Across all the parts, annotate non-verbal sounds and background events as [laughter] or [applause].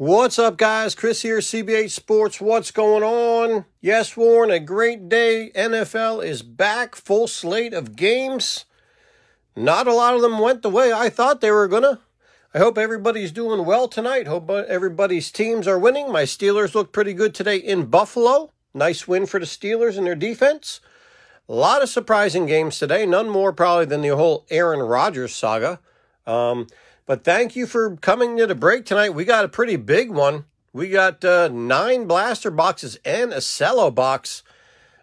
What's up, guys? Chris here, CBH Sports. What's going on? Yes, Warren, a great day. NFL is back, full slate of games. Not a lot of them went the way I thought they were gonna. I hope everybody's doing well tonight. Hope everybody's teams are winning. My Steelers look pretty good today in Buffalo. Nice win for the Steelers and their defense. A lot of surprising games today. None more probably than the whole Aaron Rodgers saga. Um, but thank you for coming to the break tonight. We got a pretty big one. We got uh, nine blaster boxes and a cello box.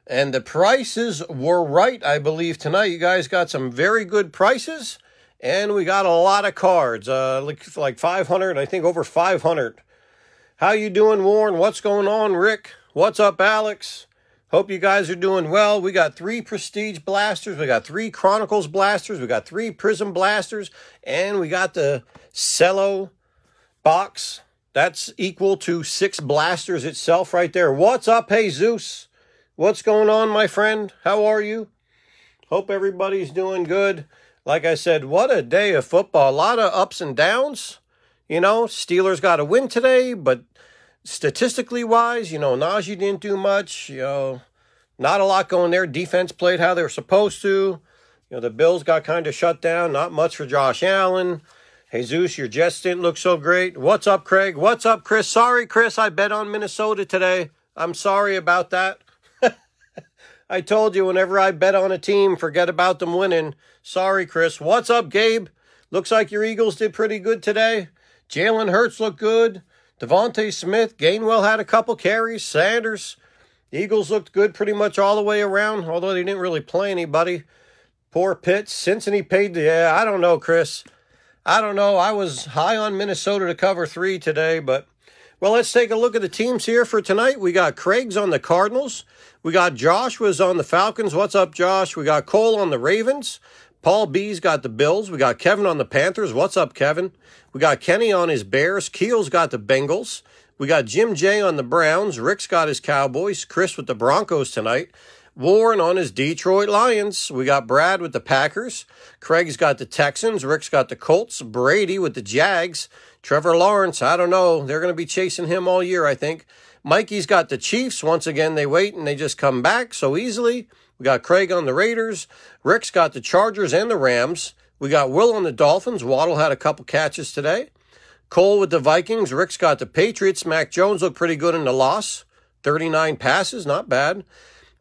And the prices were right, I believe, tonight. You guys got some very good prices. And we got a lot of cards, uh, like, like 500, I think over 500. How you doing, Warren? What's going on, Rick? What's up, Alex? Hope you guys are doing well. We got three Prestige blasters, we got three Chronicles blasters, we got three Prizm blasters, and we got the Cello box. That's equal to six blasters itself right there. What's up, Jesus? What's going on, my friend? How are you? Hope everybody's doing good. Like I said, what a day of football. A lot of ups and downs. You know, Steelers got a win today, but statistically wise, you know, Najee didn't do much. You know, not a lot going there. Defense played how they were supposed to. You know, the Bills got kind of shut down. Not much for Josh Allen. Jesus, your Jets didn't look so great. What's up, Craig? What's up, Chris? Sorry, Chris, I bet on Minnesota today. I'm sorry about that. [laughs] I told you whenever I bet on a team, forget about them winning. Sorry, Chris. What's up, Gabe? Looks like your Eagles did pretty good today. Jalen Hurts looked good. DeVonta Smith, Gainwell had a couple carries. Sanders, Eagles looked good pretty much all the way around, although they didn't really play anybody. Poor Pitts. Cincinnati paid the. Yeah, I don't know, Chris. I don't know. I was high on Minnesota to cover three today, but well, let's take a look at the teams here for tonight. We got Craig's on the Cardinals. We got Josh was on the Falcons. What's up, Josh? We got Cole on the Ravens. Paul B's got the Bills. We got Kevin on the Panthers. What's up, Kevin? We got Kenny on his Bears. Keel's got the Bengals. We got Jim J on the Browns. Rick's got his Cowboys. Chris with the Broncos tonight. Warren on his Detroit Lions. We got Brad with the Packers. Craig's got the Texans. Rick's got the Colts. Brady with the Jags. Trevor Lawrence, I don't know. They're going to be chasing him all year, I think. Mikey's got the Chiefs. Once again, they wait and they just come back so easily. We got Craig on the Raiders. Rick's got the Chargers and the Rams. We got Will on the Dolphins. Waddle had a couple catches today. Cole with the Vikings. Rick's got the Patriots. Mac Jones looked pretty good in the loss. 39 passes, not bad.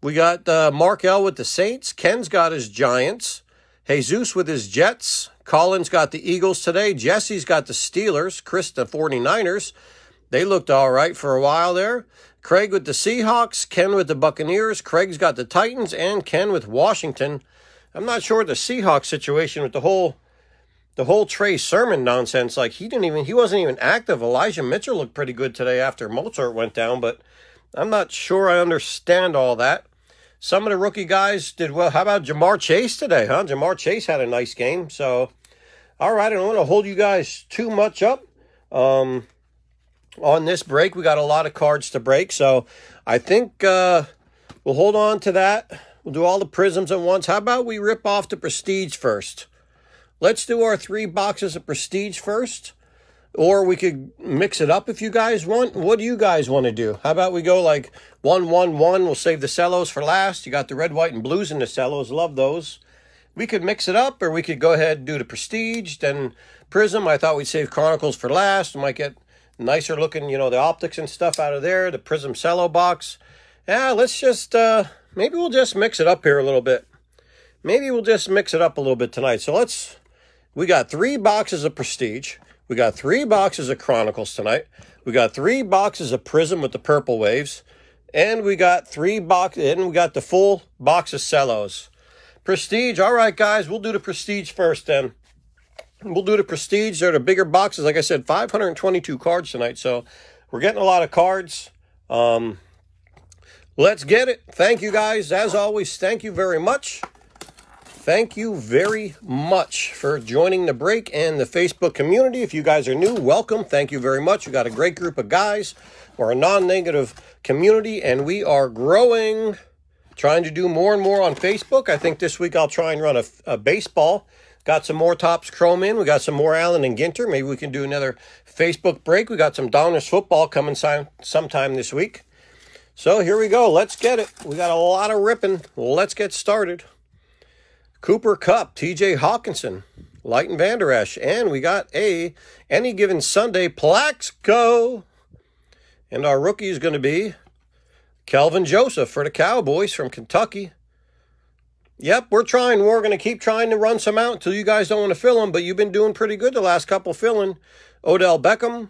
We got uh, Mark L with the Saints. Ken's got his Giants. Jesus with his Jets. Collins got the Eagles today. Jesse's got the Steelers. Chris the 49ers. They looked all right for a while there. Craig with the Seahawks, Ken with the Buccaneers, Craig's got the Titans, and Ken with Washington. I'm not sure the Seahawks situation with the whole the whole Trey Sermon nonsense. Like he didn't even he wasn't even active. Elijah Mitchell looked pretty good today after Mostert went down, but I'm not sure I understand all that. Some of the rookie guys did well. How about Ja'Marr Chase today, huh? Ja'Marr Chase had a nice game. So, all right, I don't want to hold you guys too much up. Um, on this break. We got a lot of cards to break, so I think uh, we'll hold on to that. We'll do all the prizms at once. How about we rip off the prestige first? Let's do our three boxes of prestige first. Or we could mix it up if you guys want. What do you guys want to do? How about we go like one, one, one? We'll save the cellos for last. You got the red, white, and blues in the cellos. Love those. We could mix it up, or we could go ahead and do the prestige, then prizm. I thought we'd save chronicles for last. We might get nicer looking, you know, the optics and stuff out of there, the Prizm Cello box. Yeah, let's just, uh, maybe we'll just mix it up here a little bit. Maybe we'll just mix it up a little bit tonight. So let's, we got three boxes of Prestige. We got three boxes of Chronicles tonight. We got three boxes of Prizm with the purple waves. And we got three box, and we got the full box of cellos. Prestige. All right, guys, we'll do the Prestige first then. We'll do the Prestige. They're the bigger boxes. Like I said, 522 cards tonight. So we're getting a lot of cards. Um, let's get it. Thank you guys. As always, thank you very much. Thank you very much for joining the break and the Facebook community. If you guys are new, welcome. Thank you very much. We got a great group of guys. We're a non negative community and we are growing. Trying to do more and more on Facebook. I think this week I'll try and run a, a baseball Got some more Topps Chrome in. We got some more Allen and Ginter. Maybe we can do another Facebook break. We got some Donruss football coming sometime this week. So here we go. Let's get it. We got a lot of ripping. Let's get started. Cooper Kupp, TJ Hockenson, Leighton Vander Esch, and we got a any given Sunday Plaxico. And our rookie is going to be Kelvin Joseph for the Cowboys from Kentucky. Yep, we're trying. We're going to keep trying to run some out until you guys don't want to fill them, but you've been doing pretty good the last couple filling. Odell Beckham,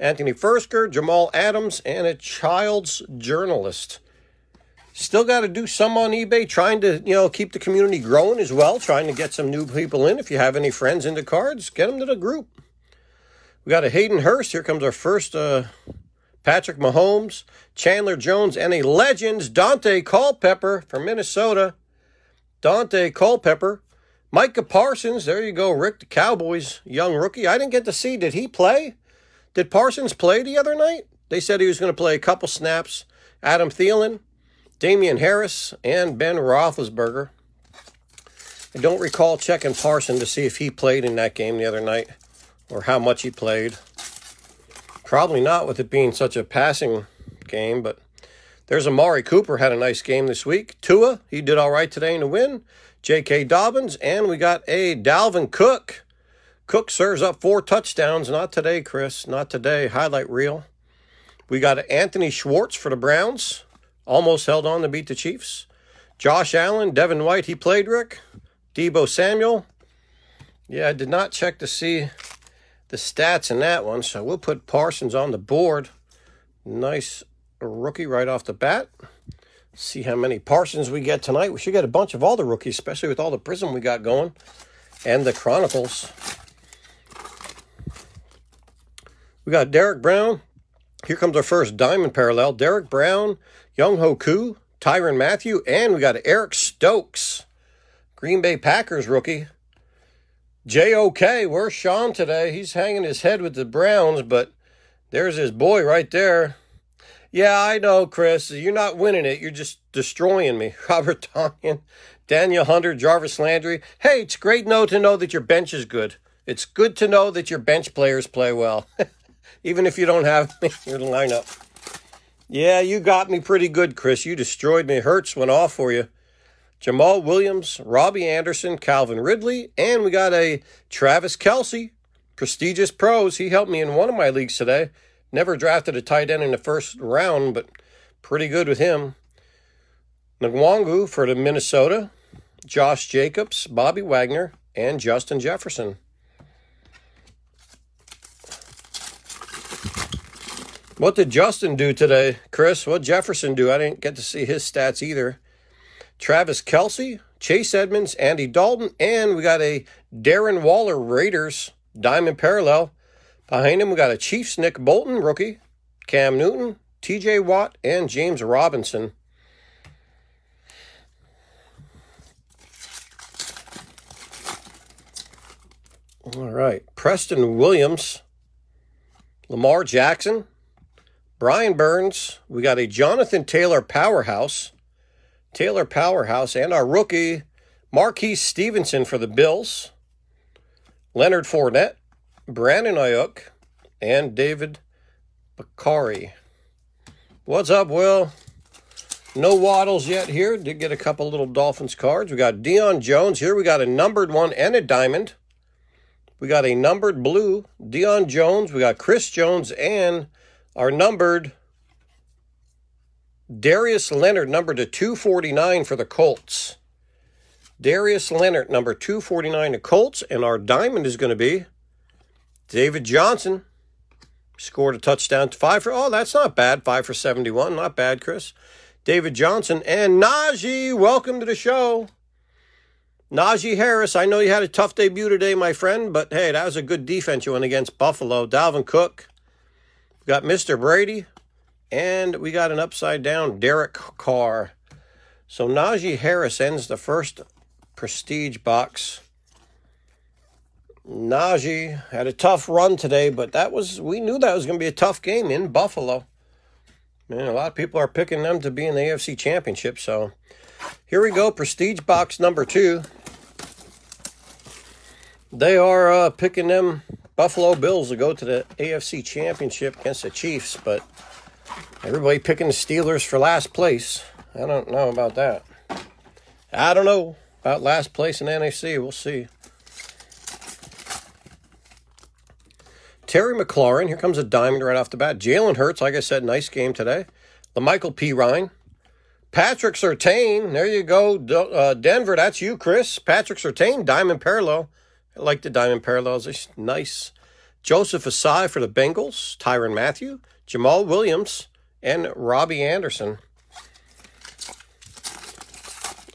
Anthony Firkser, Jamal Adams, and a child's journalist. Still got to do some on eBay, trying to, you know, keep the community growing as well, trying to get some new people in. If you have any friends into cards, get them to the group. We got a Hayden Hurst. Here comes our first uh, Patrick Mahomes, Chandler Jones, and a Legends, Daunte Culpepper from Minnesota. Daunte Culpepper. Micah Parsons, there you go, Rick, the Cowboys young rookie. I didn't get to see, did he play? Did Parsons play the other night? They said he was going to play a couple snaps. Adam Thielen, Damien Harris, and Ben Roethlisberger. I don't recall checking Parson to see if he played in that game the other night or how much he played. Probably not with it being such a passing game, but there's Amari Cooper had a nice game this week. Tua, he did all right today in the win. J.K. Dobbins, and we got a Dalvin Cook. Cook serves up four touchdowns. Not today, Chris. Not today. Highlight reel. We got Anthony Schwartz for the Browns. Almost held on to beat the Chiefs. Josh Allen, Devin White, he played Rick. Deebo Samuel. Yeah, I did not check to see the stats in that one, so we'll put Parsons on the board. Nice rookie right off the bat. See how many Parsons we get tonight. We should get a bunch of all the rookies, especially with all the Prizm we got going and the Chronicles. We got Derek Brown. Here comes our first diamond parallel. Derek Brown, Young Hoku, Tyrann Mathieu, and we got Eric Stokes, Green Bay Packers rookie. JOK, where's Sean today? He's hanging his head with the Browns, but there's his boy right there. Yeah, I know, Chris. You're not winning it. You're just destroying me. [laughs] Robert Tonyan, Danielle Hunter, Jarvis Landry. Hey, it's great know to know that your bench is good. It's good to know that your bench players play well, [laughs] even if you don't have me in your lineup. Yeah, you got me pretty good, Chris. You destroyed me. Hurts went off for you. Jamaal Williams, Robbie Anderson, Calvin Ridley, and we got a Travis Kelce, prestigious pros. He helped me in one of my leagues today. Never drafted a tight end in the first round, but pretty good with him. Nwangwu for the Minnesota, Josh Jacobs, Bobby Wagner, and Justin Jefferson. What did Justin do today, Chris? What Jefferson do? I didn't get to see his stats either. Travis Kelce, Chase Edmonds, Andy Dalton, and we got a Darren Waller Raiders Diamond Parallel. Behind him, we got a Chiefs Nick Bolton rookie, Cam Newton, TJ Watt, and James Robinson. All right. Preston Williams, Lamar Jackson, Brian Burns. We got a Jonathan Taylor powerhouse, Taylor powerhouse, and our rookie, Marquez Stevenson for the Bills, Leonard Fournette, Brandon Aiyuk and David Bakhtiari. What's up, Will? No waddles yet here. Did get a couple little Dolphins cards. We got Deion Jones here. We got a numbered one and a diamond. We got a numbered blue, Deion Jones. We got Chris Jones and our numbered Darius Leonard, number to 249 for the Colts. Darius Leonard, number 249 to Colts. And our diamond is going to be David Johnson scored a touchdown to five for oh that's not bad five for 71 not bad Chris. David Johnson and Najee welcome to the show. Najee Harris I know you had a tough debut today my friend but hey that was a good defense you went against Buffalo. Dalvin Cook we got Mr. Brady and we got an upside down Derek Carr. So Najee Harris ends the first prestige box Najee had a tough run today, but that was we knew that was going to be a tough game in Buffalo. Man, a lot of people are picking them to be in the AFC Championship. So here we go, Prestige Box number two. They are uh, picking them Buffalo Bills to go to the AFC Championship against the Chiefs, but everybody picking the Steelers for last place. I don't know about that. I don't know about last place in NFC. We'll see. Terry McLaurin, here comes a diamond right off the bat. Jalen Hurts, like I said, nice game today. The Michael P Ryan, Patrick Surtain, there you go. Uh, Denver, that's you, Chris. Patrick Surtain, diamond parallel. I like the diamond parallels. It's nice. Joseph Ossai for the Bengals. Tyrann Mathieu. Jamaal Williams. And Robbie Anderson.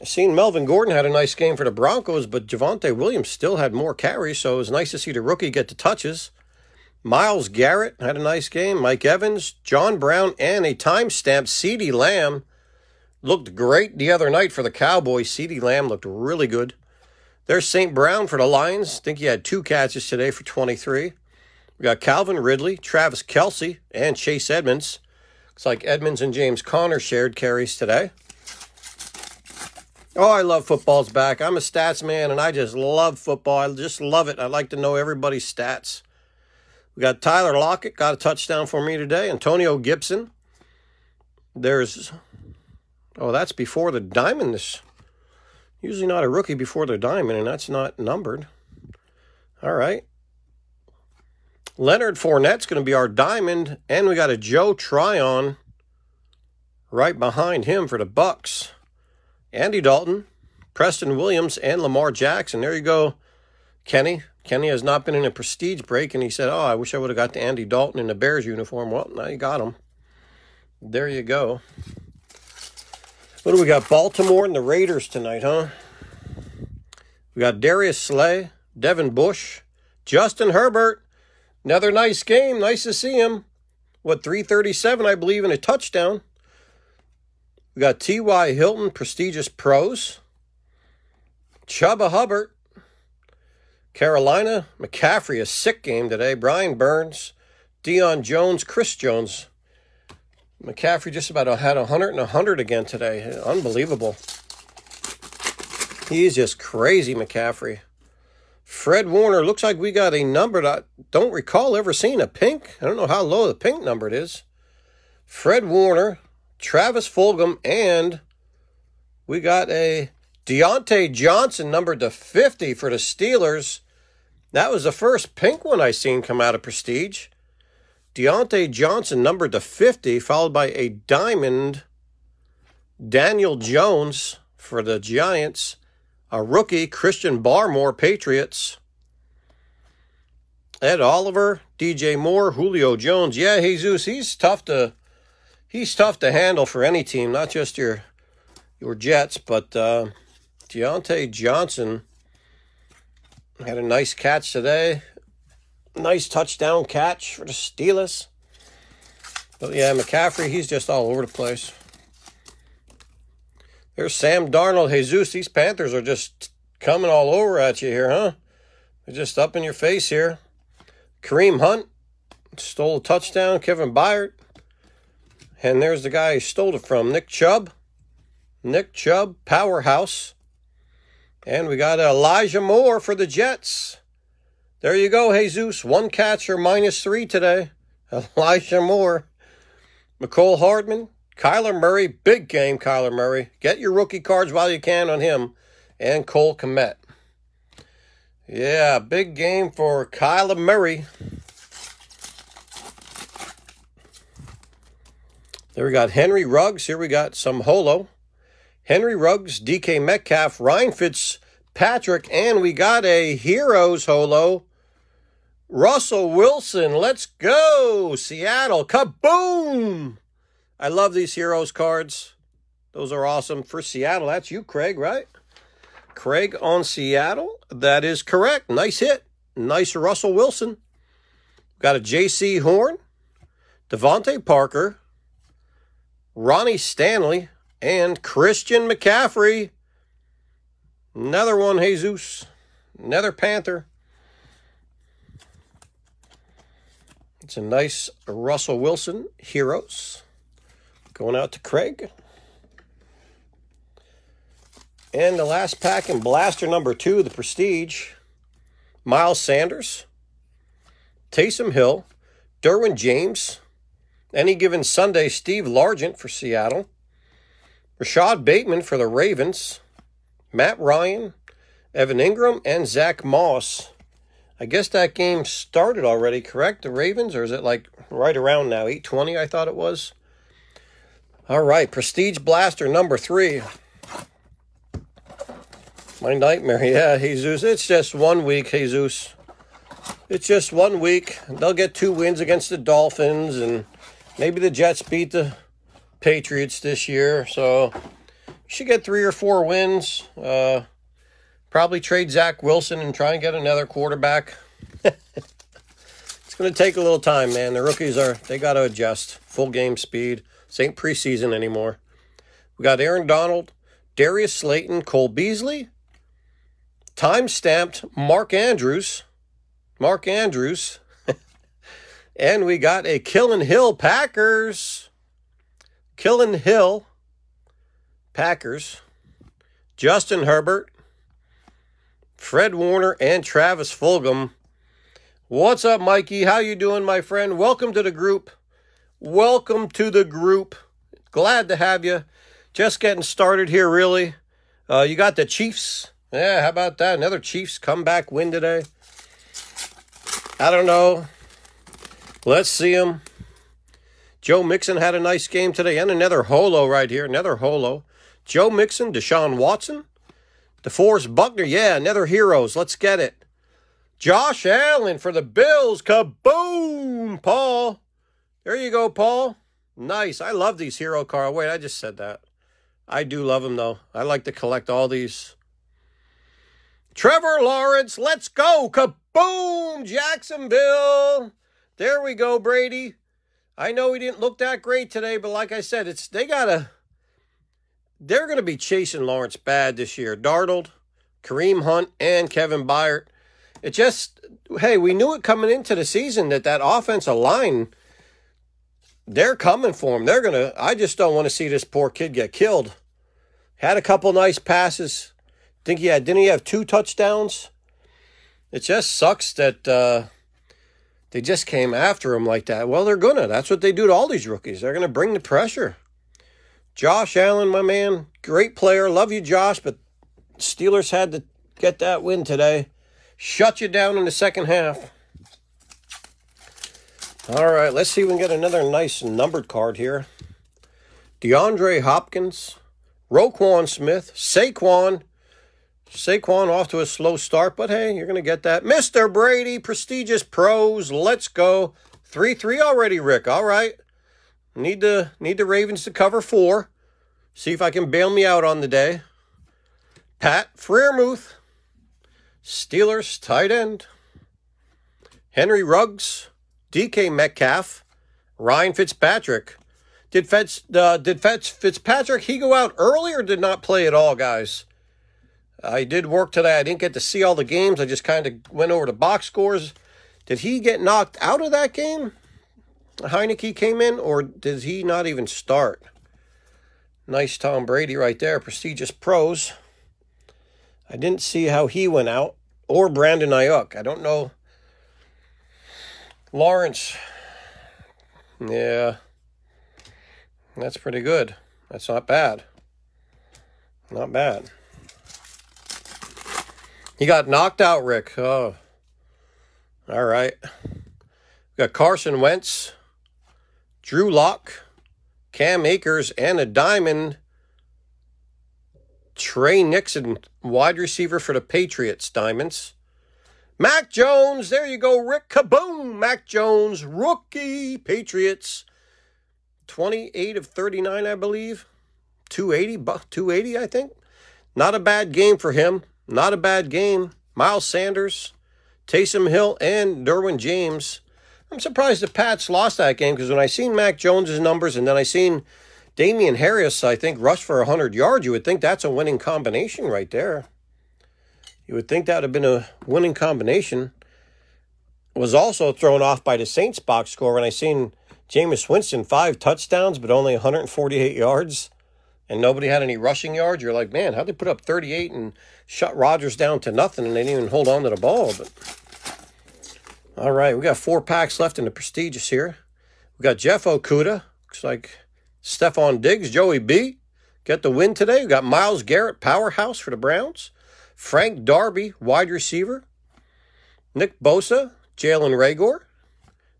I seen Melvin Gordon had a nice game for the Broncos, but Javonte Williams still had more carries, so it was nice to see the rookie get the touches. Myles Garrett had a nice game. Mike Evans, John Brown, and a timestamp CeeDee Lamb looked great the other night for the Cowboys. CeeDee Lamb looked really good. There's St. Brown for the Lions. I think he had two catches today for 23. We got Calvin Ridley, Travis Kelce, and Chase Edmonds. Looks like Edmonds and James Conner shared carries today. Oh, I love football's back. I'm a stats man, and I just love football. I just love it. I like to know everybody's stats. We got Tyler Lockett, got a touchdown for me today. Antonio Gibson. There's, oh, that's before the diamond. This usually not a rookie before the diamond, and that's not numbered. All right. Leonard Fournette's going to be our diamond, and we got a Joe Tryon right behind him for the Bucks. Andy Dalton, Preston Williams, and Lamar Jackson. There you go, Kenny. Kenny has not been in a prestige break, and he said, Oh, I wish I would have got to Andy Dalton in the Bears uniform. Well, now you got him. There you go. What do we got? Baltimore and the Raiders tonight, huh? We got Darius Slay, Devin Bush, Justin Herbert. Another nice game. Nice to see him. What, 337, I believe, in a touchdown. We got T.Y. Hilton, prestigious pros. Chuba Hubbard, Carolina, McCaffrey, a sick game today. Brian Burns, Deion Jones, Chris Jones. McCaffrey just about had 100 and 100 again today. Unbelievable. He's just crazy, McCaffrey. Fred Warner, looks like we got a number that I don't recall ever seeing a pink. I don't know how low the pink number it is. Fred Warner, Travis Fulgham, and we got a Diontae Johnson numbered to 50 for the Steelers. That was the first pink one I seen come out of Prestige. Diontae Johnson numbered to 50, followed by a diamond Daniel Jones for the Giants. A rookie, Christian Barmore, Patriots. Ed Oliver, DJ Moore, Julio Jones. Yeah, Jesus, he's tough to he's tough to handle for any team, not just your your Jets, but uh, Diontae Johnson had a nice catch today. Nice touchdown catch for the Steelers. But yeah, McCaffrey, he's just all over the place. There's Sam Darnold, Jesus. These Panthers are just coming all over at you here, huh? They're just up in your face here. Kareem Hunt stole a touchdown. Kevin Byard. And there's the guy he stole it from, Nick Chubb. Nick Chubb, powerhouse. And we got Elijah Moore for the Jets. There you go, Jesus. One catcher minus three today. [laughs] Elijah Moore. Mecole Hardman. Kyler Murray. Big game, Kyler Murray. Get your rookie cards while you can on him. And Cole Kmet. Yeah, big game for Kyler Murray. There we got Henry Ruggs. Here we got some holo. Henry Ruggs, DK Metcalf, Ryan Fitzpatrick, and we got a Heroes holo. Russell Wilson, let's go! Seattle, kaboom! I love these Heroes cards. Those are awesome. For Seattle, that's you, Craig, right? Craig on Seattle. That is correct. Nice hit. Nice Russell Wilson. Got a Jaycee Horn, DeVante Parker, Ronnie Stanley, and Christian McCaffrey. Another one, Jesus. Another Panther. It's a nice Russell Wilson Heroes. Going out to Craig. And the last pack in blaster number two, the Prestige. Miles Sanders, Taysom Hill, Derwin James, any given Sunday, Steve Largent for Seattle, Rashod Bateman for the Ravens, Matt Ryan, Evan Engram, and Zach Moss. I guess that game started already, correct? The Ravens, or is it like right around now? 820, I thought it was. All right, Prestige Blaster number three. My nightmare, [laughs] yeah, Jesus. It's just one week, Jesus. It's just one week. They'll get two wins against the Dolphins, and maybe the Jets beat the Patriots this year. So you should get three or four wins. Uh, probably trade Zach Wilson and try and get another quarterback. [laughs] it's going to take a little time, man. The rookies are, they got to adjust. Full game speed. This ain't preseason anymore. We got Aaron Donald, Darius Slayton, Cole Beasley, time stamped Mark Andrews. Mark Andrews. [laughs] and we got a Kylin Hill Packers. Kylin Hill Packers. Justin Herbert. Fred Warner and Travis Fulgham. What's up, Mikey? How you doing, my friend? Welcome to the group. Welcome to the group. Glad to have you. Just getting started here, really. Uh, you got the Chiefs yeah, how about that? Another Chiefs comeback win today. I don't know. Let's see them. Joe Mixon had a nice game today, and another holo right here. Another holo. Joe Mixon, Deshaun Watson, DeForest Buckner. Yeah, another heroes. Let's get it. Josh Allen for the Bills. Kaboom, Paul. There you go, Paul. Nice. I love these hero cards. Wait, I just said that. I do love them, though. I like to collect all these. Trevor Lawrence, let's go. Kaboom, Jacksonville. There we go, Brady. I know he didn't look that great today, but like I said, it's they gotta they're gonna be chasing Lawrence bad this year. Darnold, Kareem Hunt, and Kevin Byard. It just hey, we knew it coming into the season that that offensive line they're coming for him. They're gonna. I just don't want to see this poor kid get killed. Had a couple nice passes think he had, didn't he have two touchdowns? It just sucks that uh, they just came after him like that. Well, they're gonna. That's what they do to all these rookies. They're gonna bring the pressure. Josh Allen, my man, great player. Love you, Josh, but Steelers had to get that win today. Shut you down in the second half. All right, let's see if we can get another nice numbered card here. DeAndre Hopkins, Roquan Smith, Saquon, Saquon off to a slow start, but hey, you're going to get that. Mr. Brady, prestigious pros, let's go. 3 3 already, Rick. All right. Need the, need the Ravens to cover four. See if I can bail me out on the day. Pat Freiermuth, Steelers tight end. Henry Ruggs, DK Metcalf, Ryan Fitzpatrick. Did Fitz, uh, did Fitz, Fitzpatrick, he go out early or did not play at all, guys? I did work today. I didn't get to see all the games. I just kind of went over the box scores. Did he get knocked out of that game? Heinicke came in, or did he not even start? Nice Tom Brady right there. Prestigious pros. I didn't see how he went out, or Brandon Aiyuk. I don't know. Lawrence. Yeah. That's pretty good. That's not bad. Not bad. He got knocked out, Rick. Oh. All right. We got Carson Wentz, Drew Lock, Cam Akers, and a diamond. Tre Nixon, wide receiver for the Patriots, diamonds. Mac Jones, there you go, Rick. Kaboom! Mac Jones, rookie, Patriots. 28 of 39, I believe. 280, 280, I think. Not a bad game for him. Not a bad game. Miles Sanders, Taysom Hill, and Derwin James. I'm surprised the Pats lost that game because when I seen Mac Jones's numbers and then I seen Damien Harris, I think, rush for 100 yards, you would think that's a winning combination right there. You would think that would have been a winning combination. Was also thrown off by the Saints box score when I seen Jameis Winston five touchdowns but only 148 yards. And nobody had any rushing yards, you're like, man, how'd they put up 38 and shut Rodgers down to nothing and they didn't even hold on to the ball? But all right, we got four packs left in the prestigious here. We got Jeff Okudah. Looks like Stefon Diggs, Joey B. Get the win today. We got Myles Garrett, powerhouse for the Browns. Frank Darby, wide receiver. Nick Bosa, Jalen Reagor,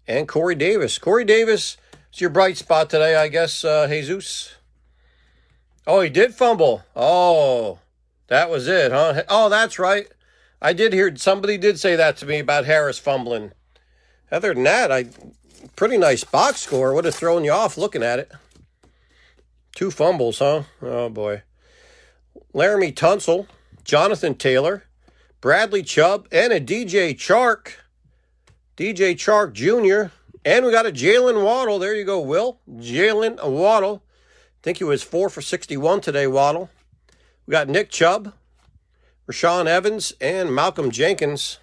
and Corey Davis. Corey Davis is your bright spot today, I guess, uh, Jesus. Oh, he did fumble. Oh, that was it, huh? Oh, that's right. I did hear somebody did say that to me about Harris fumbling. Other than that, I pretty nice box score. Would have thrown you off looking at it. Two fumbles, huh? Oh boy. Laremy Tunsil, Jonathan Taylor, Bradley Chubb, and a DJ Chark. DJ Chark Jr. And we got a Jalen Waddle. There you go, Will. Jalen Waddle. Think he was four for 61 today, Waddle. We got Nick Chubb, Rashaan Evans, and Malcolm Jenkins.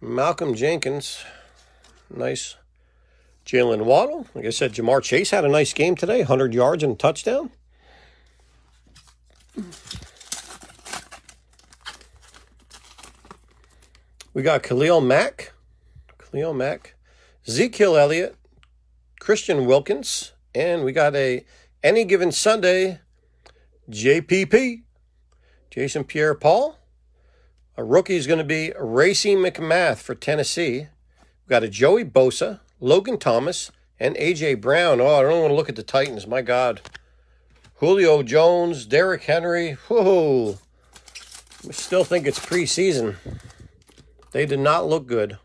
Malcolm Jenkins. Nice. Jalen Waddle. Like I said, Ja'Marr Chase had a nice game today 100 yards and a touchdown. We got Khalil Mack, Khalil Mack, Ezekiel Elliott, Christian Wilkins, and we got a any given Sunday JPP, Jason Pierre Paul. A rookie is going to be Racey McMath for Tennessee. We got a Joey Bosa, Logan Thomas, and AJ Brown. Oh, I don't want to look at the Titans. My God. Julio Jones, Derrick Henry. Whoa. I still think it's preseason. They did not look good.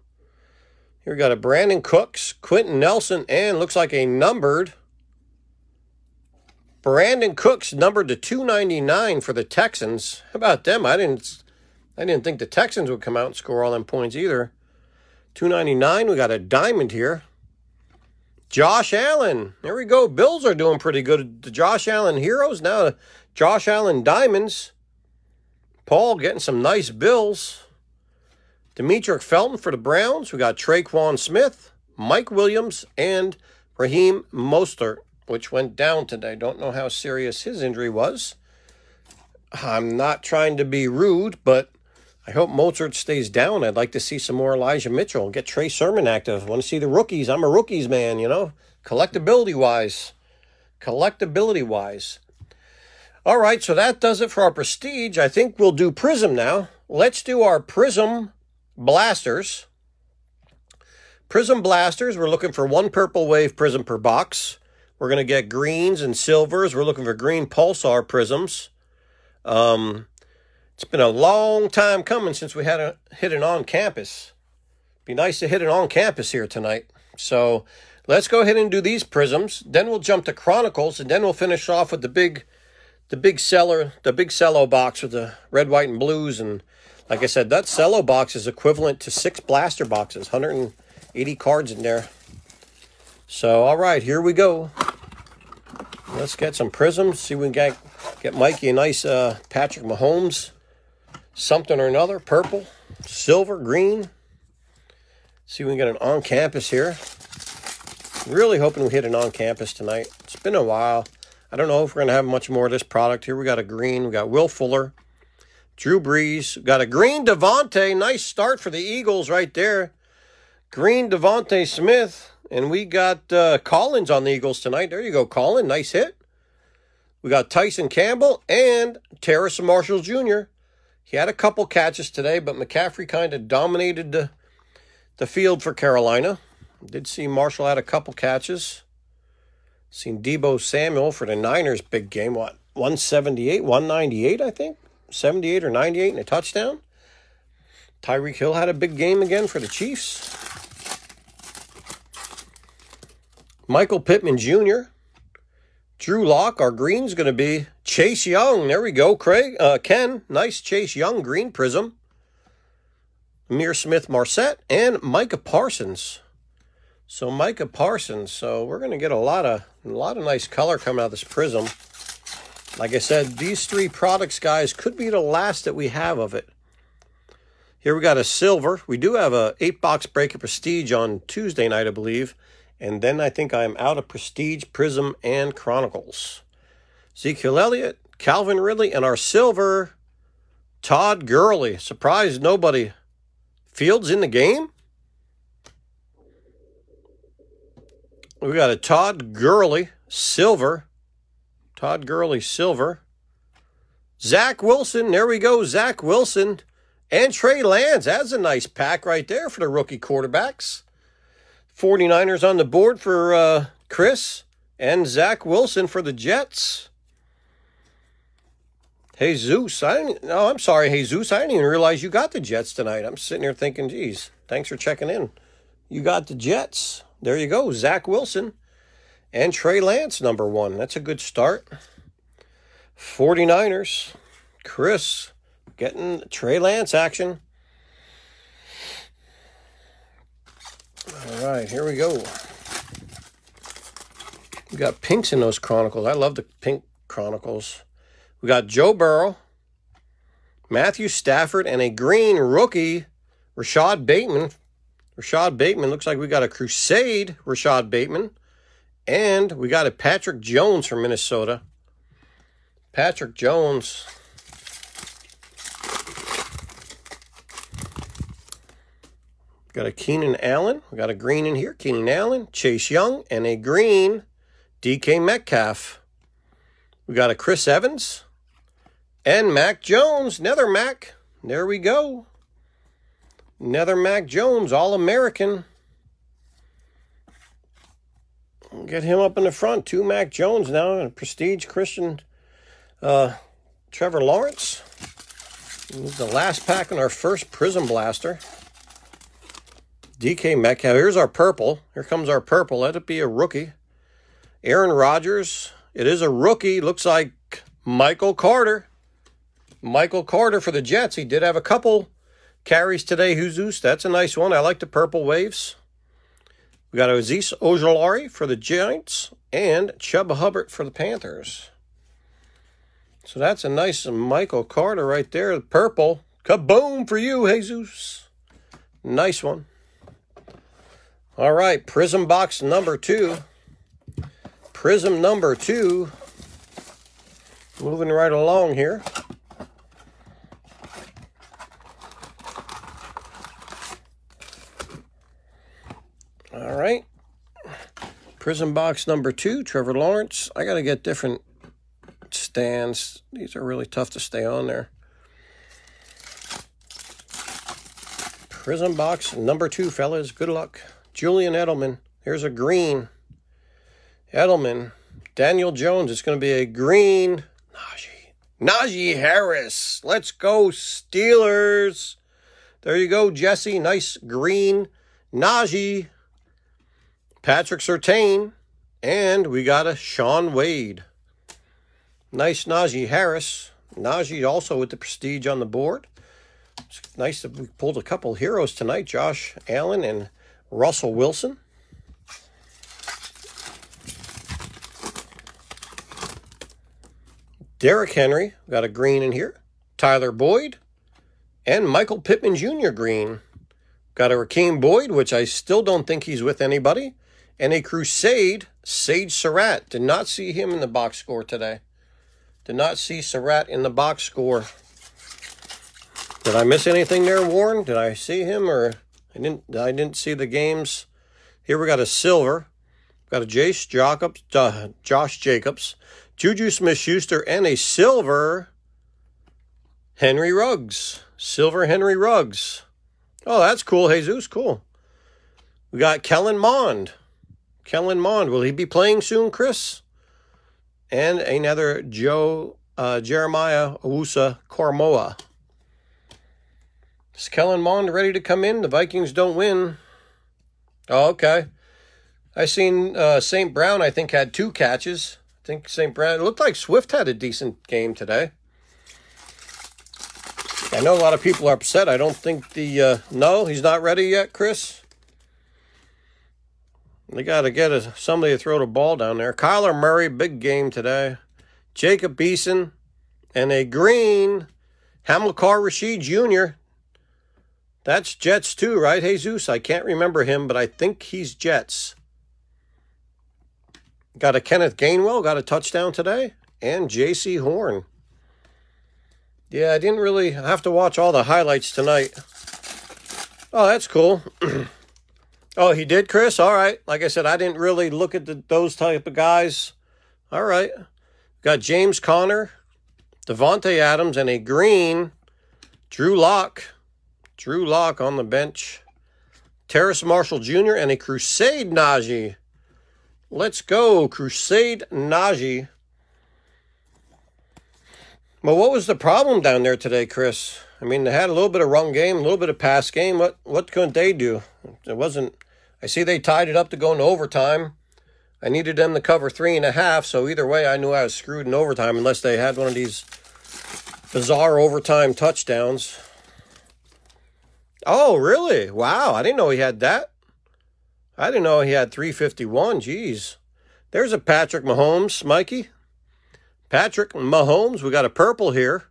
Here we got a Brandin Cooks, Quenton Nelson, and looks like a numbered Brandin Cooks numbered to 299 for the Texans. How about them? I didn't I didn't think the Texans would come out and score all them points either. 299, we got a diamond here. Josh Allen. There we go. Bills are doing pretty good. The Josh Allen heroes. Now Josh Allen diamonds. Paul getting some nice bills. Demetric Felton for the Browns. We got Tre'Quan Smith, Mike Williams, and Raheem Mostert, which went down today. Don't know how serious his injury was. I'm not trying to be rude, but I hope Mostert stays down. I'd like to see some more Elijah Mitchell get Trey Sermon active. Want to see the rookies. I'm a rookies man, you know, collectability wise. Collectability wise. All right, so that does it for our prestige. I think we'll do Prizm now. Let's do our Prizm blasters. Prizm blasters, we're looking for one purple wave prizm per box. We're going to get greens and silvers. We're looking for green pulsar prizms. Um, it's been a long time coming since we had a hit an on campus. Be nice to hit an on campus here tonight. So let's go ahead and do these prizms. Then we'll jump to Chronicles, and then we'll finish off with the big, the big seller, the big cello box with the red, white, and blues and like I said, that cello box is equivalent to six blaster boxes, 180 cards in there. So, all right, here we go. Let's get some prizms. See if we can get, get Mikey a nice uh, Patrick Mahomes, something or another, purple, silver, green. See if we can get an on-campus here. Really hoping we hit an on-campus tonight. It's been a while. I don't know if we're going to have much more of this product. Here we got a green. We got Will Fuller. Drew Brees. Got a green DeVonta. Nice start for the Eagles right there. Green DeVonta Smith. And we got uh, Collins on the Eagles tonight. There you go, Colin. Nice hit. We got Tyson Campbell and Terrace Marshall Jr. He had a couple catches today, but McCaffrey kind of dominated the, the field for Carolina. Did see Marshall had a couple catches. Seen Deebo Samuel for the Niners big game. What? 178, 198, I think. 78 or 98 and a touchdown. Tyreek Hill had a big game again for the Chiefs. Michael Pittman Jr. Drew Lock, our green's going to be Chase Young. There we go, Craig. Uh, Ken, nice Chase Young green prizm. Ihmir Smith Marsette and Micah Parsons. So Micah Parsons. So we're going to get a lot of a lot of nice color coming out of this prizm. Like I said, these three products, guys, could be the last that we have of it. Here we got a silver. We do have a eight box breaker prestige on Tuesday night, I believe. And then I think I'm out of Prestige, Prizm, and Chronicles. Ezekiel Elliott, Calvin Ridley, and our silver, Todd Gurley. Surprised nobody. Fields in the game? We got a Todd Gurley, silver. Todd Gurley, silver. Zach Wilson, there we go. Zach Wilson and Trey Lance. That's a nice pack right there for the rookie quarterbacks. 49ers on the board for uh, Chris and Zach Wilson for the Jets. Hey Zeus, I didn't, no, I'm sorry, Hey Zeus, I didn't even realize you got the Jets tonight. I'm sitting here thinking, geez, thanks for checking in. You got the Jets. There you go, Zach Wilson and Trey Lance, number one. That's a good start. 49ers, Chris getting Trey Lance action. All right, here we go. We got pinks in those chronicles. I love the pink chronicles. We got Joe Burrow, Matthew Stafford, and a green rookie, Rashod Bateman. Rashod Bateman looks like we got a Crusade Rashod Bateman. And we got a Patrick Jones from Minnesota. Patrick Jones. Got a Keenan Allen. We got a green in here. Keenan Allen, Chase Young, and a green DK Metcalf. We got a Chris Evans, and Mac Jones, Nether Mac. There we go. Nether Mac Jones, All American. Get him up in the front. Two Mac Jones now, and Prestige Christian uh, Trevor Lawrence. The last pack in our first Prizm Blaster. DK Metcalf. Here's our purple. Here comes our purple. Let it be a rookie. Aaron Rodgers. It is a rookie. Looks like Michael Carter. Michael Carter for the Jets. He did have a couple carries today, Jesus. That's a nice one. I like the purple waves. We got Azeez Ojulari for the Giants and Chuba Hubbard for the Panthers. So that's a nice Michael Carter right there. The purple. Kaboom for you, Jesus. Nice one. All right, Prizm box number two. Prizm number two. Moving right along here. All right. Prizm box number two, Trevor Lawrence. I got to get different stands. These are really tough to stay on there. Prizm box number two, fellas. Good luck. Julian Edelman. Here's a green. Edelman. Daniel Jones. It's going to be a green. Najee. Najee Harris. Let's go, Steelers. There you go, Jesse. Nice green. Najee. Patrick Surtain, and we got a Shaun Wade. Nice Najee Harris. Najee also with the prestige on the board. It's nice that we pulled a couple heroes tonight, Josh Allen and Russell Wilson. Derrick Henry, got a green in here. Tyler Boyd, and Michael Pittman Jr. green. Got a Raheem Boyd, which I still don't think he's with anybody and a Crusade, Sage Surratt. Did not see him in the box score today. Did not see Surratt in the box score. Did I miss anything there, Warren? Did I see him or I didn't I didn't see the games. Here we got a silver. Got a Jace Jacobs, uh, Josh Jacobs, Juju Smith Schuster, and a silver Henry Ruggs. Silver Henry Ruggs. Oh, that's cool, Jesus. Cool. We got Kellen Mond. Kellen Mond, will he be playing soon, Chris? And another Joe uh, Jeremiah Owusa Cormoa. Is Kellen Mond ready to come in? The Vikings don't win. Oh, okay. I seen uh, St. Brown, I think, had two catches. I think St. Brown, it looked like Swift had a decent game today. I know a lot of people are upset. I don't think the, uh, no, he's not ready yet, Chris. They got to get a, somebody to throw the ball down there. Kyler Murray, big game today. Jacob Beeson, and a green Hamilcar Rashed Jr. That's Jets too, right, Jesus? I can't remember him, but I think he's Jets. Got a Kenneth Gainwell, got a touchdown today, and Jaycee Horn. Yeah, I didn't really have to watch all the highlights tonight. Oh, that's cool. [clears throat] oh, he did, Chris? All right. Like I said, I didn't really look at the, those type of guys. All right. Got James Conner, Davante Adams, and a green Drew Lock. Drew Lock on the bench. Terrace Marshall Jr. and a Crusade Najee. Let's go, Crusade Najee. Well, what was the problem down there today, Chris? I mean, they had a little bit of run game, a little bit of pass game. What what couldn't they do? It wasn't. I see they tied it up to go into overtime. I needed them to cover three and a half, so either way, I knew I was screwed in overtime unless they had one of these bizarre overtime touchdowns. Oh, really? Wow, I didn't know he had that. I didn't know he had 351. Jeez. There's a Patrick Mahomes, Mikey. Patrick Mahomes. We got a purple here.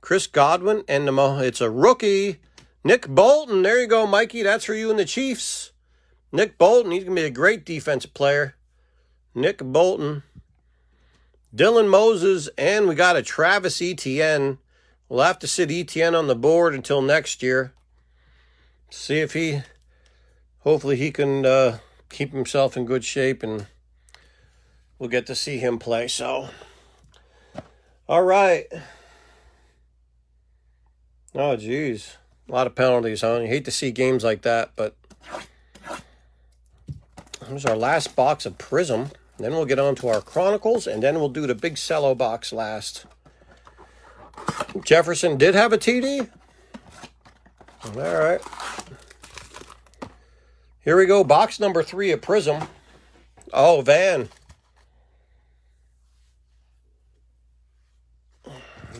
Chris Godwin and the it's a rookie. Nick Bolton. There you go, Mikey. That's for you and the Chiefs. Nick Bolton. He's gonna be a great defensive player. Nick Bolton. Dylan Moses, and we got a Travis Etienne. We'll have to sit Etienne on the board until next year. See if he hopefully he can uh, keep himself in good shape and we'll get to see him play. So, all right. Oh, geez. A lot of penalties, huh? You hate to see games like that, but here's our last box of Prizm. Then we'll get on to our Chronicles, and then we'll do the big cello box last. Jefferson did have a TD. All right. Here we go, box number three of Prizm. Oh, Van.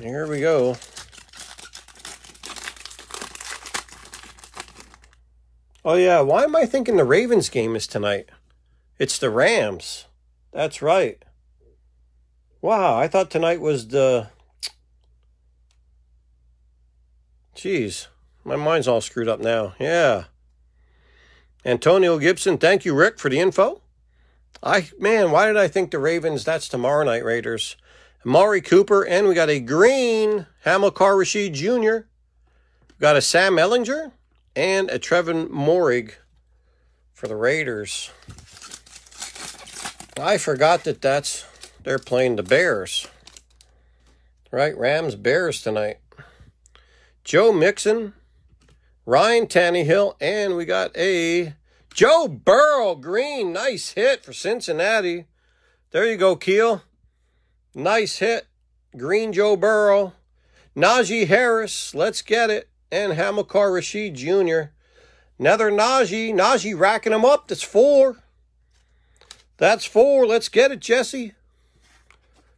Here we go. Oh, yeah, why am I thinking the Ravens game is tonight? It's the Rams. That's right. Wow, I thought tonight was the. Jeez, my mind's all screwed up now. Yeah. Antonio Gibson, thank you, Rick, for the info. I man, why did I think the Ravens? That's tomorrow night Raiders. Amari Cooper, and we got a green Hamilcar Rashed Jr. We got a Sam Ehlinger and a Tre'von Moehrig for the Raiders. I forgot that that's they're playing the Bears. Right, Rams Bears tonight. Joe Mixon, Ryan Tannehill, and we got a Joe Burrow green. Nice hit for Cincinnati. There you go, Keel. Nice hit. Green Joe Burrow. Najee Harris, let's get it. And Hamilcar Rashed Jr. Another Najee. Najee racking them up. That's four. That's four. Let's get it, Jesse.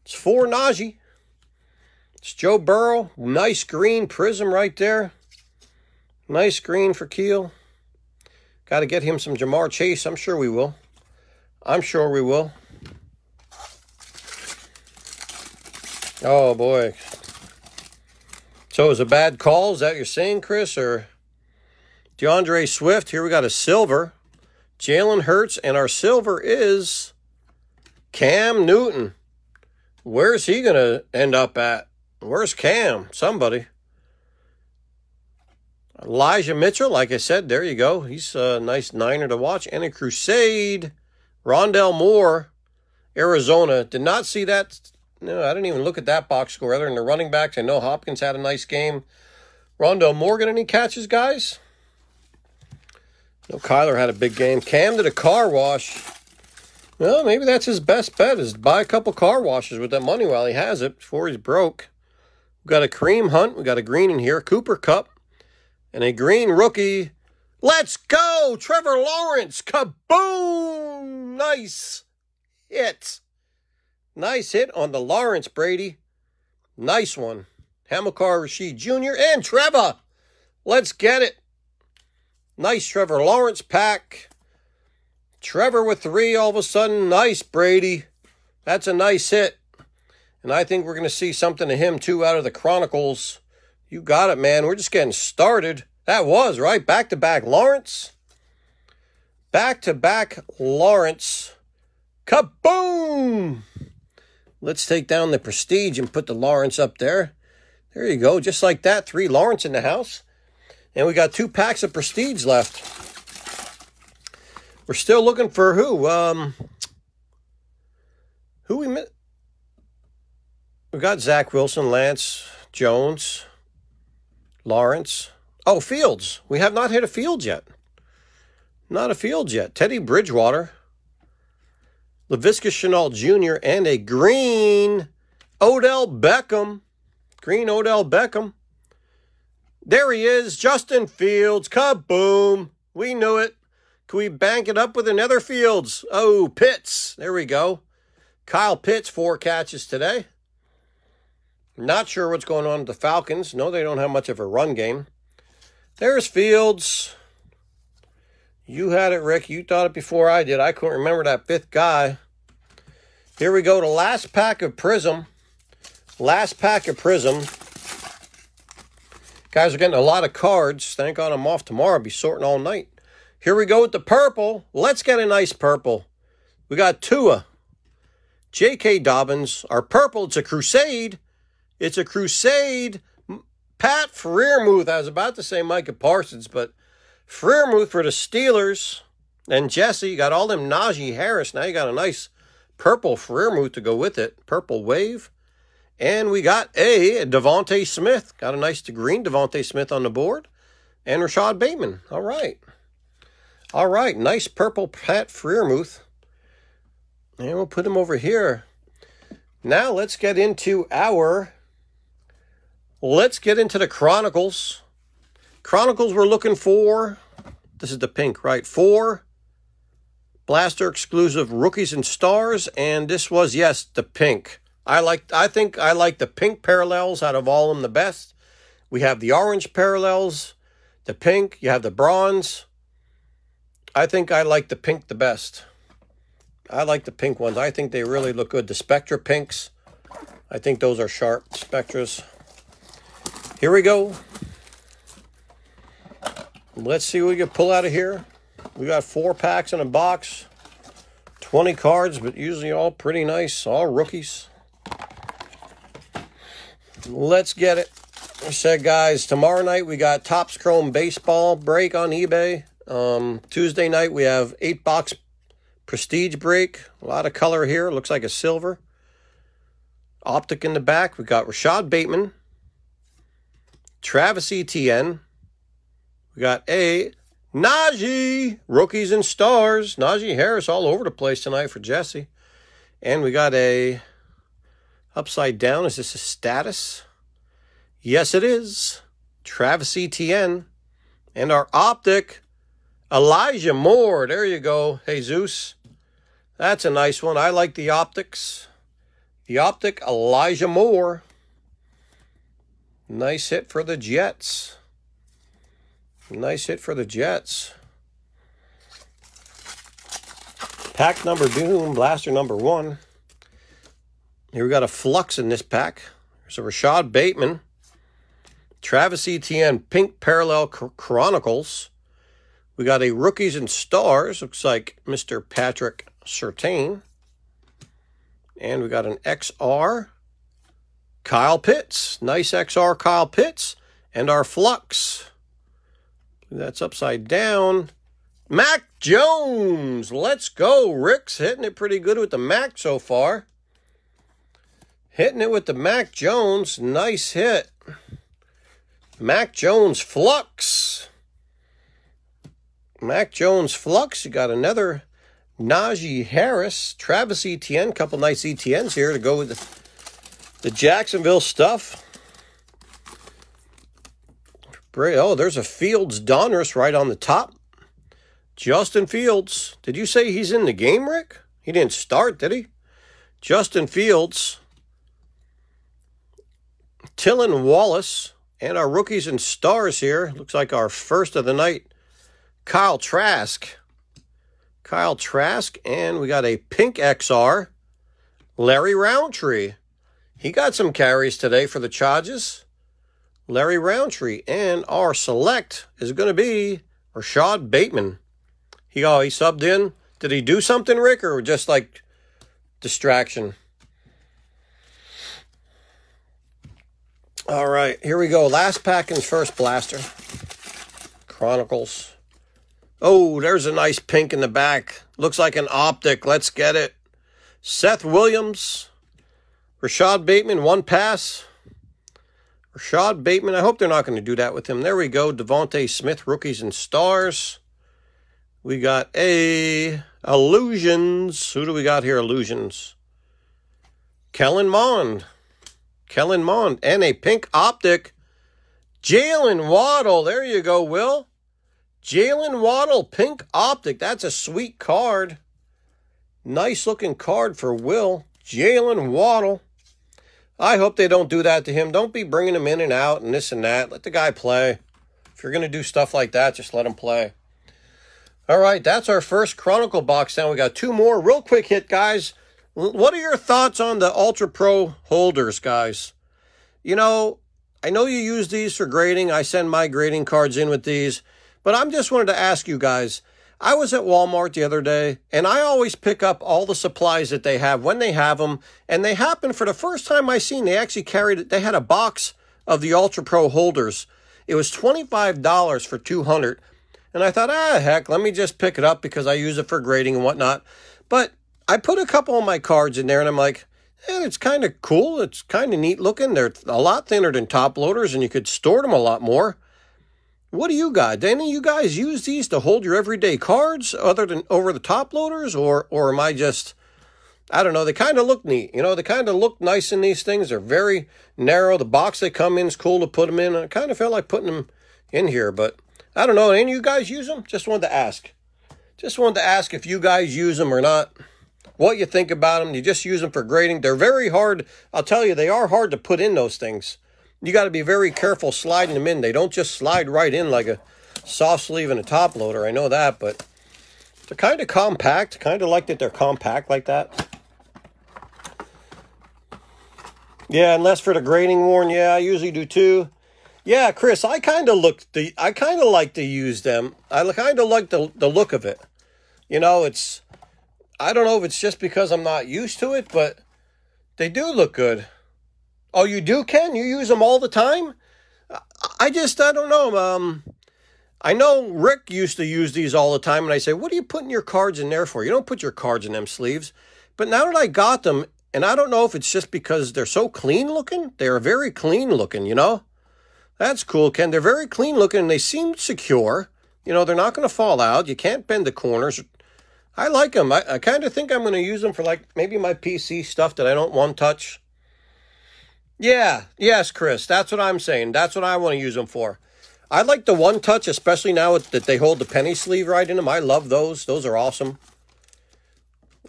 It's four Najee. It's Joe Burrow. Nice green prizm right there. Nice green for Keel. Got to get him some Ja'Marr Chase. I'm sure we will. I'm sure we will. Oh, boy. So was a bad call? Is that you're saying, Chris? Or D'Andre Swift? Here we got a silver. Jalen Hurts. And our silver is Cam Newton. Where's he going to end up at? Where's Cam? Somebody. Elijah Mitchell, like I said, there you go. He's a nice niner to watch. And a Crusade. Rondale Moore, Arizona. Did not see that. No, I didn't even look at that box score. Other than the running backs, I know Hopkins had a nice game. Rondale Morgan, any catches, guys? No, Kyler had a big game. Cam did a car wash. Well, maybe that's his best bet is buy a couple car washes with that money while he has it before he's broke. We got a Kareem Hunt. We got a green in here. Cooper Kupp and a green rookie. Let's go, Trevor Lawrence. Kaboom! Nice hit. Nice hit on the Lawrence Brady. Nice one. Hamilcar Rashed Jr. and Trevor. Let's get it. Nice Trevor Lawrence pack. Trevor with three all of a sudden. Nice, Brady. That's a nice hit. And I think we're going to see something of him too out of the Chronicles. You got it, man. We're just getting started. That was, right? Back to back Lawrence. Back to back Lawrence. Kaboom! Let's take down the Prestige and put the Lawrence up there. There you go, just like that. Three Lawrence in the house. And we got two packs of Prestige left. We're still looking for who? Um, who we met? We got Zach Wilson, Lance Jones, Lawrence. Oh, Fields. We have not hit a Fields yet. Not a Fields yet. Teddy Bridgewater, Laviska Shenault Jr., and a green Odell Beckham. Green Odell Beckham. There he is, Justin Fields. Kaboom. We knew it. Can we bank it up with another Fields? Oh, Pitts. There we go. Kyle Pitts, four catches today. Not sure what's going on with the Falcons. No, they don't have much of a run game. There's Fields. You had it, Rick. You thought it before I did. I couldn't remember that fifth guy. Here we go. The last pack of Prizm. Last pack of Prizm. Guys are getting a lot of cards. Thank God I'm off tomorrow. I'll be sorting all night. Here we go with the purple. Let's get a nice purple. We got Tua. J.K. Dobbins. Our purple, it's a crusade. It's a crusade. Pat Freiermuth. I was about to say Micah Parsons, but Freiermuth for the Steelers. And Jesse, you got all them Najee Harris. Now you got a nice purple Freiermuth to go with it. Purple wave. And we got a DeVonta Smith. Got a nice green DeVonta Smith on the board. And Rashod Bateman. All right. All right. Nice purple Pat Freiermuth. And we'll put him over here. Now let's get into our let's get into the Chronicles. Chronicles we're looking for. This is the pink, right? Four Blaster exclusive rookies and stars. And this was, yes, the pink. I like I think I like the pink parallels out of all of them the best. We have the orange parallels, the pink, you have the bronze. I think I like the pink the best. I like the pink ones. I think they really look good. The Spectra pinks, I think those are sharp Spectras. Here we go. Let's see what we can pull out of here. We got four packs in a box. 20 cards, but usually all pretty nice. All rookies. Let's get it. I said, guys, tomorrow night we got Topps Chrome Baseball break on eBay. Um, Tuesday night we have eight box Prestige break. A lot of color here. Looks like a silver. Optic in the back. We got Rashod Bateman. Travis Etienne. We got a Najee. Rookies and stars. Najee Harris all over the place tonight for Jesse. And we got a upside down. Is this a status? Yes, it is. Travis Etienne. And our optic, Elijah Moore. There you go, Jesus. That's a nice one. I like the optics. The optic, Elijah Moore. Nice hit for the Jets. Nice hit for the Jets. Pack number Doom, blaster number one. Here we got a flux in this pack. There's a Rashod Bateman. Travis Etienne Pink Parallel Chronicles. We got a Rookies and Stars. Looks like Mr. Patrick Surtain. And we got an XR. Kyle Pitts. Nice XR Kyle Pitts. And our Flux. That's upside down. Mac Jones. Let's go. Rick's hitting it pretty good with the Mac so far. Hitting it with the Mac Jones. Nice hit. Mac Jones Flux. Mac Jones Flux. You got another Najee Harris, Travis Etienne, couple nice Etiennes here to go with the, the Jacksonville stuff. Oh, there's a Fields Donruss right on the top. Justin Fields. Did you say he's in the game, Rick? He didn't start, did he? Justin Fields. Tylan Wallace. And our rookies and stars here. Looks like our first of the night. Kyle Trask. Kyle Trask, and we got a pink XR, Larry Rountree. He got some carries today for the Chargers. Larry Rountree and our select is going to be Rashod Bateman. He oh, he subbed in. Did he do something, Rick, or just like distraction. All right, here we go. Last packing's first blaster. Chronicles. Oh, there's a nice pink in the back. Looks like an optic. Let's get it. Seth Williams. Rashod Bateman, one pass. Rashod Bateman. I hope they're not going to do that with him. There we go. DeVonta Smith, rookies and stars. We got a illusions. Who do we got here? Illusions. Kellen Mond. Kellen Mond. And a pink optic. Jaylen Waddle. There you go, Will. Jaylen Waddle, pink optic. That's a sweet card. Nice looking card for Will. Jaylen Waddle. I hope they don't do that to him. Don't be bringing him in and out and this and that. Let the guy play. If you're going to do stuff like that, just let him play. All right, that's our first Chronicle box. Now we got two more. Real quick hit, guys. What are your thoughts on the Ultra Pro holders, guys? You know, I know you use these for grading. I send my grading cards in with these. But I'm just wanted to ask you guys. I was at Walmart the other day, and I always pick up all the supplies that they have when they have them. And they happen for the first time I seen, they actually carried, it. they had a box of the Ultra Pro holders. It was $25 for 200. And I thought, ah, heck, let me just pick it up because I use it for grading and whatnot. But I put a couple of my cards in there, and I'm like, eh, it's kind of cool. It's kind of neat looking. They're a lot thinner than top loaders, and you could store them a lot more. What do you got? Of you guys use these to hold your everyday cards other than over the top loaders? Or or am I just I don't know, they kind of look neat. You know, they kind of look nice in these things. They're very narrow. The box they come in is cool to put them in. I kind of felt like putting them in here, but I don't know. Any of you guys use them? Just wanted to ask. Just wanted to ask if you guys use them or not. What you think about them. You just use them for grading. They're very hard. I'll tell you, they are hard to put in those things you got to be very careful sliding them in. They don't just slide right in like a soft sleeve and a top loader. I know that, but they're kind of compact. Kind of like that they're compact like that. Yeah, unless for the grading worn, yeah, I usually do too. Yeah, Chris, I kind of look the I kind of like to use them. I kind of like the the look of it. You know, it's I don't know if it's just because I'm not used to it, but they do look good. Oh, you do, Ken? You use them all the time? I just, I don't know. Um, I know Rick used to use these all the time, and I say, what are you putting your cards in there for? You don't put your cards in them sleeves. But now that I got them, and I don't know if it's just because they're so clean looking, they're very clean looking, you know? That's cool, Ken. They're very clean looking, and they seem secure. You know, they're not going to fall out. You can't bend the corners. I like them. I, I kind of think I'm going to use them for like maybe my PC stuff that I don't want to touch. Yeah, yes, Chris. That's what I'm saying. That's what I want to use them for. I like the one touch, especially now that they hold the penny sleeve right in them. I love those. Those are awesome.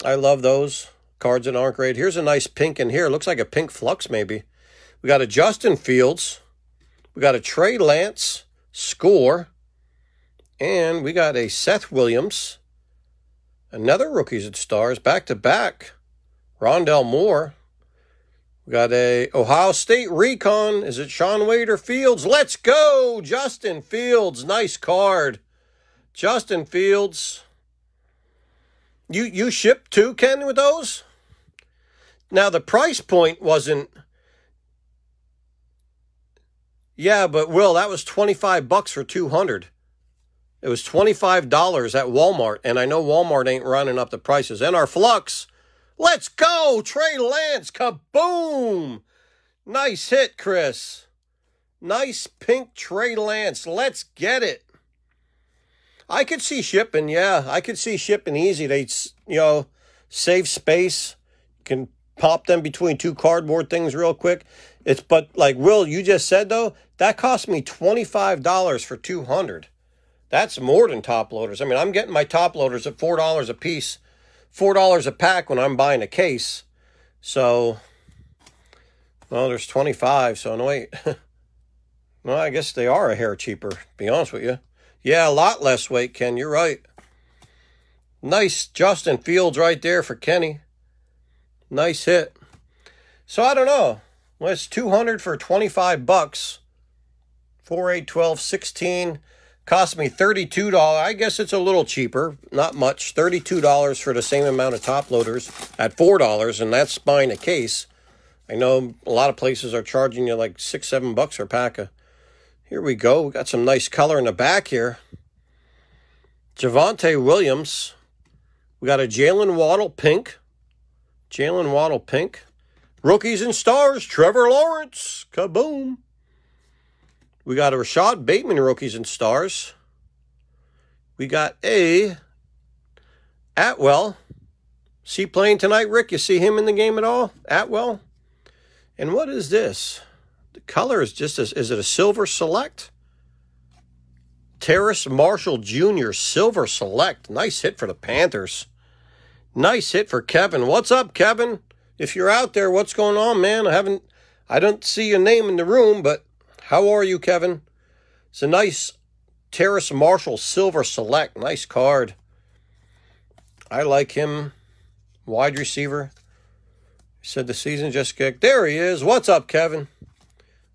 I love those cards that aren't great. Here's a nice pink in here. Looks like a pink flux, maybe. We got a Justin Fields. We got a Trey Lance score. And we got a Seth Williams. Another rookies at stars back to back. Rondale Moore. We got a Ohio State recon. Is it Shaun Wade or Fields? Let's go, Justin Fields. Nice card, Justin Fields. You you shipped two, Ken, with those. Now the price point wasn't. Yeah, but Will, that was twenty five bucks for two hundred. It was twenty five dollars at Walmart, and I know Walmart ain't running up the prices. And our flux Let's go, Trey Lance. Kaboom. Nice hit, Chris. Nice pink Trey Lance. Let's get it. I could see shipping, yeah. I could see shipping easy. They, you know, save space. Can pop them between two cardboard things real quick. It's but like Will, you just said though, that cost me $25 for 200. That's more than top loaders. I mean, I'm getting my top loaders at $4 a piece four dollars a pack when I'm buying a case. So, well, there's 25. So no wait. [laughs] well, I guess they are a hair cheaper. Be honest with you. Yeah, a lot less weight, Ken. You're right. Nice Justin Fields right there for Kenny. Nice hit. So I don't know. Well, it's 200 for 25 bucks. 4, 8, 12, 16. Cost me $32. I guess it's a little cheaper, not much. $32 for the same amount of top loaders at $4, and that's buying a case. I know a lot of places are charging you like six, seven bucks a pack of. Here we go. We got some nice color in the back here. Javonte Williams. We got a Jaylen Waddle pink. Jaylen Waddle pink. Rookies and stars, Trevor Lawrence. Kaboom. We got a Rashod Bateman rookies and stars. We got a Atwell. See playing tonight, Rick? You see him in the game at all? Atwell? And what is this? The color is just as is it a silver select? Terrace Marshall Jr. Silver Select. Nice hit for the Panthers. Nice hit for Kevin. What's up, Kevin? If you're out there, what's going on, man? I haven't I don't see your name in the room, but how are you, Kevin? It's a nice Terrace Marshall Silver Select. Nice card. I like him. Wide receiver. Said the season just kicked. There he is. What's up, Kevin?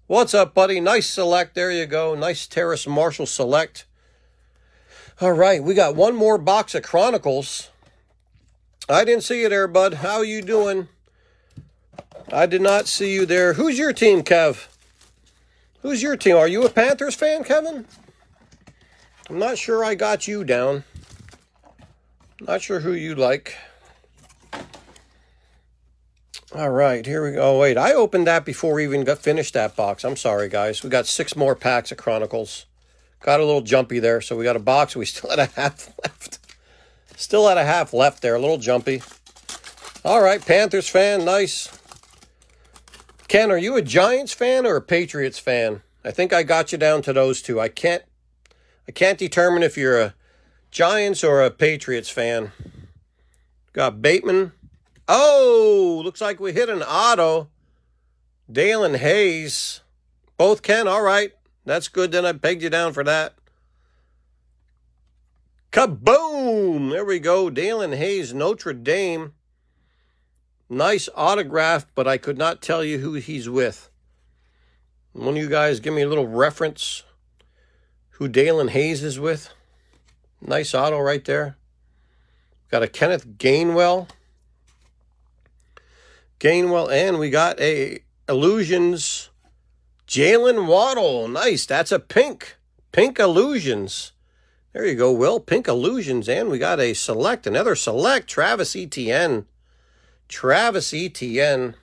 What's up, buddy? Nice select. There you go. Nice Terrace Marshall select. All right, we got one more box of Chronicles. I didn't see you there, bud. How are you doing? I did not see you there. Who's your team, Kev? Who's your team? Are you a Panthers fan, Kevin? I'm not sure I got you down. Not sure who you like. All right, here we go. Oh, wait, I opened that before we even got finished that box. I'm sorry, guys. We got six more packs of Chronicles. Got a little jumpy there, so we got a box. We [laughs] still had a half left. Still had a half left there, a little jumpy. All right, Panthers fan, nice. Ken, are you a Giants fan or a Patriots fan? I think I got you down to those two. I can't I can't determine if you're a Giants or a Patriots fan. Got Bateman. Oh, looks like we hit an auto. Daelin Hayes. Both Ken. All right. That's good. Then I pegged you down for that. Kaboom! There we go. Daelin Hayes, Notre Dame. Nice autograph, but I could not tell you who he's with. One of you guys give me a little reference who Daelin Hayes is with. Nice auto right there. Got a Kenneth Gainwell. Gainwell, and we got a Illusions Jaylen Waddle. Nice. That's a pink. Pink Illusions. There you go, Will. Pink Illusions. And we got a select, another select, Travis Etienne. Travis Etienne.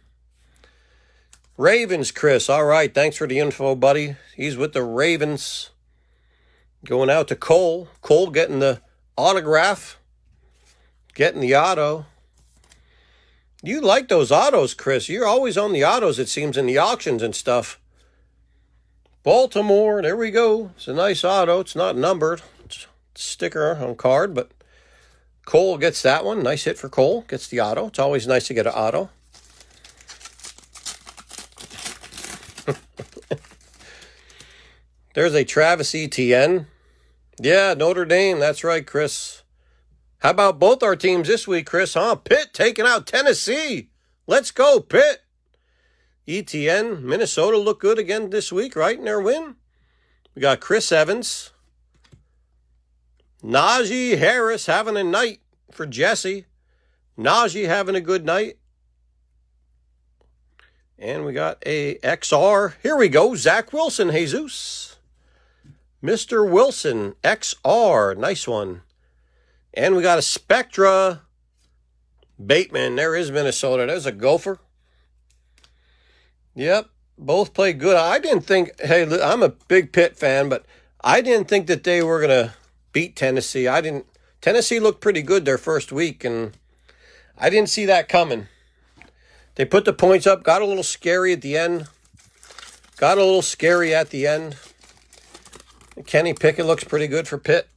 Ravens, Chris. All right. Thanks for the info, buddy. He's with the Ravens. Going out to Cole. Cole getting the autograph, getting the auto. You like those autos, Chris. You're always on the autos, it seems, in the auctions and stuff. Baltimore, there we go. It's a nice auto. It's not numbered. It's sticker on card, but Cole gets that one. Nice hit for Cole. Gets the auto. It's always nice to get an auto. [laughs] There's a Travis Etienne. Yeah, Notre Dame. That's right, Chris. How about both our teams this week, Chris? Huh? Pitt taking out Tennessee. Let's go, Pitt. Etienne, Minnesota look good again this week, right? In their win. We got Chris Evans. Najee Harris having a night for Jesse. Najee having a good night. And we got a XR. Here we go. Zach Wilson, Jesus. Mr. Wilson, XR. Nice one. And we got a Spectra. Bateman. There is Minnesota. There's a gopher. Yep. Both played good. I didn't think, hey, I'm a big Pitt fan, but I didn't think that they were going to beat Tennessee. I didn't. Tennessee looked pretty good their first week, and I didn't see that coming. They put the points up, got a little scary at the end. Got a little scary at the end. Kenny Pickett looks pretty good for Pitt.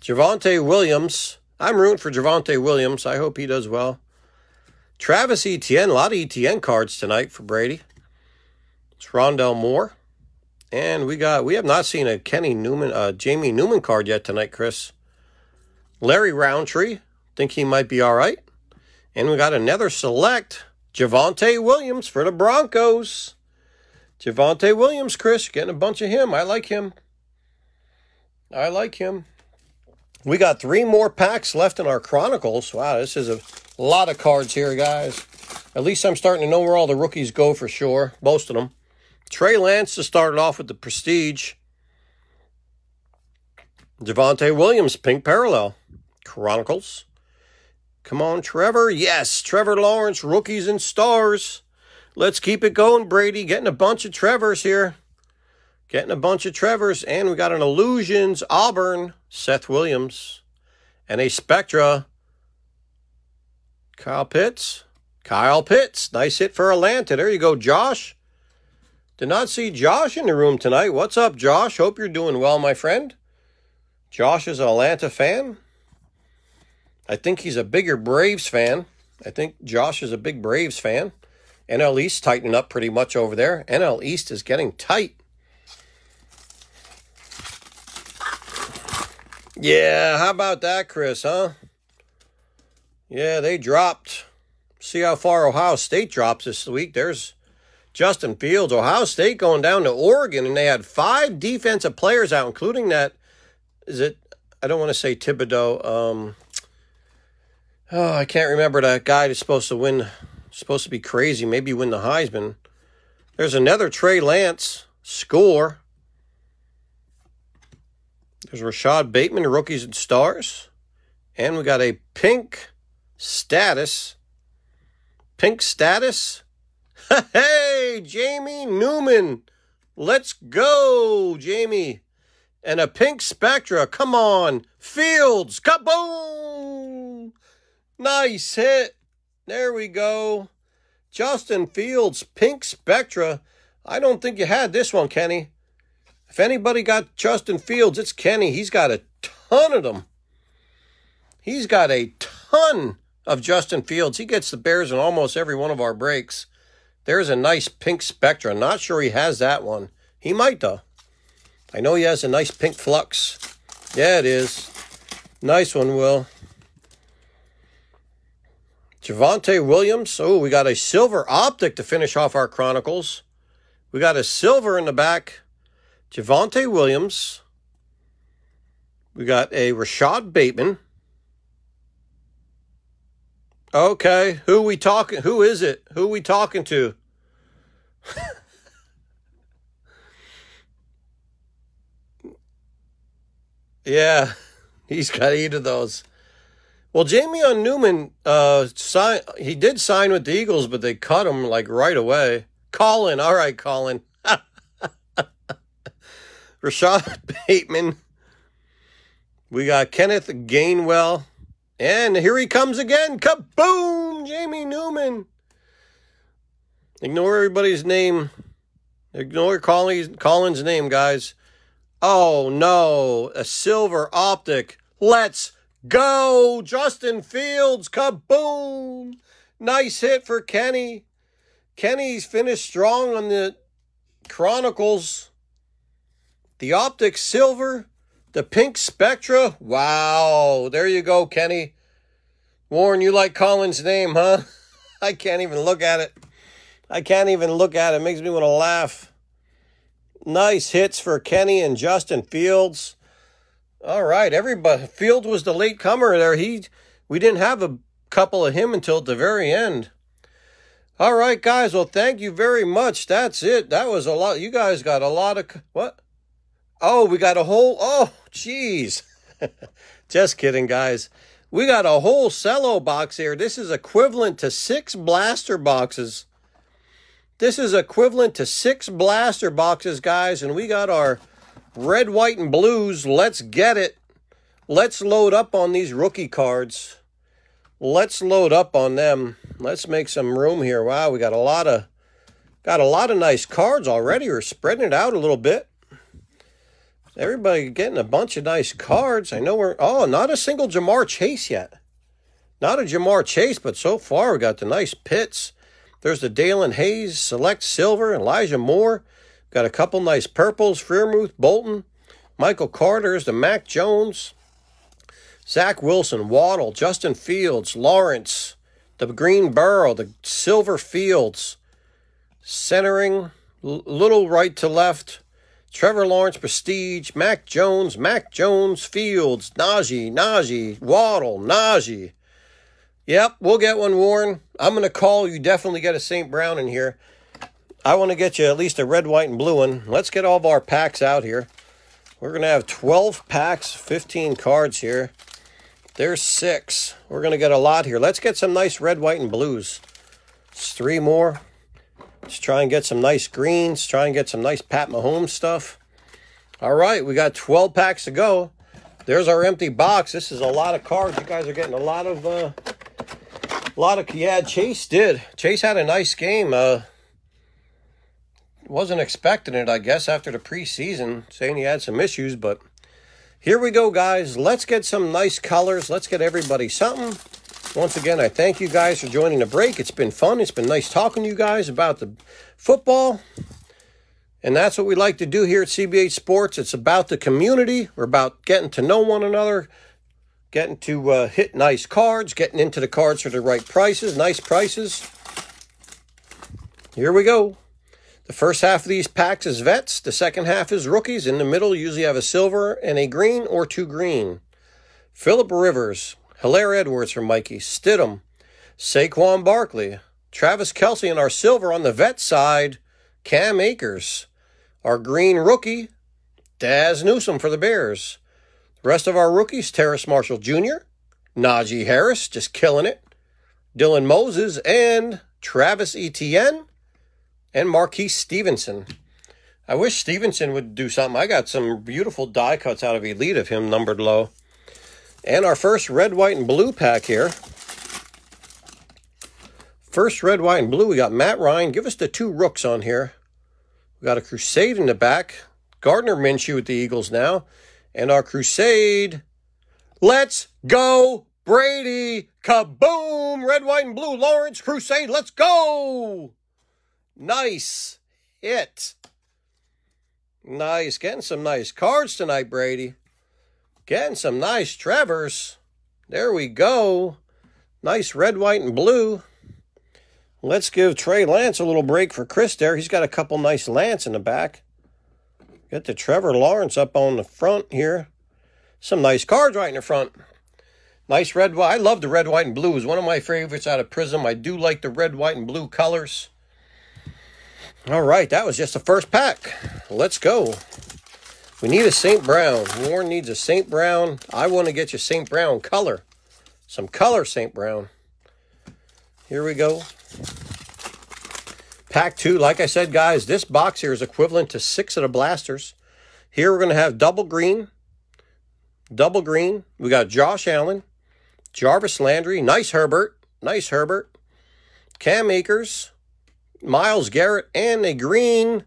Javonte Williams. I'm rooting for Javonte Williams. I hope he does well. Travis Etienne. A lot of Etienne cards tonight for Brady. It's Rondale Moore. And we got we have not seen a Kenny Newman, uh, Jamie Newman card yet tonight, Chris. Larry Rountree, think he might be all right. And we got another select, Javonte Williams for the Broncos. Javonte Williams, Chris, getting a bunch of him. I like him. I like him. We got three more packs left in our Chronicles. Wow, this is a lot of cards here, guys. At least I'm starting to know where all the rookies go for sure. Most of them. Trey Lance to start off with the Prestige. Javonte Williams, Pink Parallel. Chronicles. Come on, Trevor. Yes, Trevor Lawrence, rookies and stars. Let's keep it going, Brady. Getting a bunch of Trevors here. Getting a bunch of Trevors. And we got an Illusions, Auburn, Seth Williams. And a Spectra, Kyle Pitts. Kyle Pitts. Nice hit for Atlanta. There you go, Josh. Did not see Josh in the room tonight. What's up, Josh? Hope you're doing well, my friend. Josh is an Atlanta fan. I think he's a bigger Braves fan. I think Josh is a big Braves fan. NL East tightening up pretty much over there. NL East is getting tight. Yeah, how about that, Chris, huh? Yeah, they dropped. See how far Ohio State drops this week. There's Justin Fields. Ohio State going down to Oregon, and they had five defensive players out, including that. Is it? I don't want to say Thibodeaux. Um, oh, I can't remember that guy that's supposed to win. Supposed to be crazy. Maybe win the Heisman. There's another Trey Lance score. There's Rashod Bateman, rookies and stars. And we got a pink status. Pink status. [laughs] Hey, Jamie Newman. Let's go, Jamie. And a pink Spectra. Come on. Fields. Kaboom. Nice hit. There we go. Justin Fields, pink Spectra. I don't think you had this one, Kenny. If anybody got Justin Fields, it's Kenny. He's got a ton of them. He's got a ton of Justin Fields. He gets the Bears in almost every one of our breaks. There's a nice pink Spectra. Not sure he has that one. He might, though. I know he has a nice pink flux. Yeah, it is. Nice one, Will. Javonte Williams. Oh, we got a silver optic to finish off our Chronicles. We got a silver in the back. Javonte Williams. We got a Rashod Bateman. Okay, who we talking? Who is it? Who we talking to? [laughs] yeah, he's got eight of those. Well, Jamie on Newman, uh, sign, he did sign with the Eagles, but they cut him like right away. Colin, all right, Colin. [laughs] Rashod Bateman. We got Kenneth Gainwell. And here he comes again. Kaboom! Jamie Newman. Ignore everybody's name. Ignore Colin's name, guys. Oh, no. A silver optic. Let's go. Justin Fields. Kaboom! Nice hit for Kenny. Kenny's finished strong on the Chronicles. The Optic Silver, the Pink Spectra. Wow. There you go, Kenny. Warren, you like Colin's name, huh? [laughs] I can't even look at it. I can't even look at it. it makes me want to laugh. Nice hits for Kenny and Justin Fields. All right, everybody. Fields was the late comer there. He, we didn't have a couple of him until the very end. All right, guys. Well, thank you very much. That's it. That was a lot. You guys got a lot of what? Oh, we got a whole, oh, jeez. [laughs] Just kidding, guys. We got a whole cello box here. This is equivalent to six blaster boxes. This is equivalent to six blaster boxes, guys. And we got our red, white, and blues. Let's get it. Let's load up on these rookie cards. Let's load up on them. Let's make some room here. Wow, we got a lot of got a lot of nice cards already. We're spreading it out a little bit. Everybody getting a bunch of nice cards. I know we're, oh, not a single Ja'Marr Chase yet. Not a Ja'Marr Chase, but so far we got the nice Pitts. There's the Daelin Hayes, Select Silver, Elijah Moore. Got a couple nice purples, Freiermuth, Bolton, Michael Carter's, the Mac Jones, Zach Wilson, Waddle, Justin Fields, Lawrence, the Green Burrow, the Silver Fields, centering, little right to left, Trevor Lawrence, Prestige, Mac Jones, Mac Jones, Fields, Najee, Najee, Waddle, Najee. Yep, we'll get one, Warren. I'm going to call you. Definitely get a St. Brown in here. I want to get you at least a red, white, and blue one. Let's get all of our packs out here. We're going to have 12 packs, 15 cards here. There's six. We're going to get a lot here. Let's get some nice red, white, and blues. It's three more. Try and get some nice greens. Try and get some nice Pat Mahomes stuff. All right, we got 12 packs to go. There's our empty box. This is a lot of cards. You guys are getting a lot of, uh, a lot of, yeah, Chase did. Chase had a nice game. Uh, wasn't expecting it, I guess, after the preseason, saying he had some issues, but here we go, guys. Let's get some nice colors. Let's get everybody something. Once again, I thank you guys for joining the break. It's been fun. It's been nice talking to you guys about the football. And that's what we like to do here at CBH Sports. It's about the community. We're about getting to know one another, getting to uh, hit nice cards, getting into the cards for the right prices, nice prices. Here we go. The first half of these packs is vets. The second half is rookies. In the middle, you usually have a silver and a green or two green. Philip Rivers, Hilaire Edwards from Mikey, Stidham, Saquon Barkley, Travis Kelce, and our silver on the vet side, Cam Akers. Our green rookie, Dazz Newsome for the Bears. The rest of our rookies, Terrace Marshall Jr., Najee Harris, just killing it, Dylan Moses, and Travis Etienne, and Marquez Stevenson. I wish Stevenson would do something. I got some beautiful die cuts out of Elite of him numbered low. And our first red, white, and blue pack here. First red, white, and blue, we got Matt Ryan. Give us the two rooks on here. We got a Crusade in the back. Gardner Minshew with the Eagles now. And our Crusade. Let's go, Brady. Kaboom! Red, white, and blue. Lawrence Crusade. Let's go. Nice hit. Nice. Getting some nice cards tonight, Brady. Getting some nice Trevors. There we go. Nice red, white, and blue. Let's give Trey Lance a little break for Chris there. He's got a couple nice Lance in the back. Get the Trevor Lawrence up on the front here. Some nice cards right in the front. Nice red, white. I love the red, white, and blue. It's one of my favorites out of Prizm. I do like the red, white, and blue colors. All right, that was just the first pack. Let's go. We need a St. Brown. Warren needs a St. Brown. I want to get you St. Brown color. Some color St. Brown. Here we go. Pack two. Like I said, guys, this box here is equivalent to six of the blasters. Here we're going to have double green. Double green. We got Josh Allen. Jarvis Landry. Nice Herbert. Nice Herbert. Cam Akers. Myles Garrett. And a green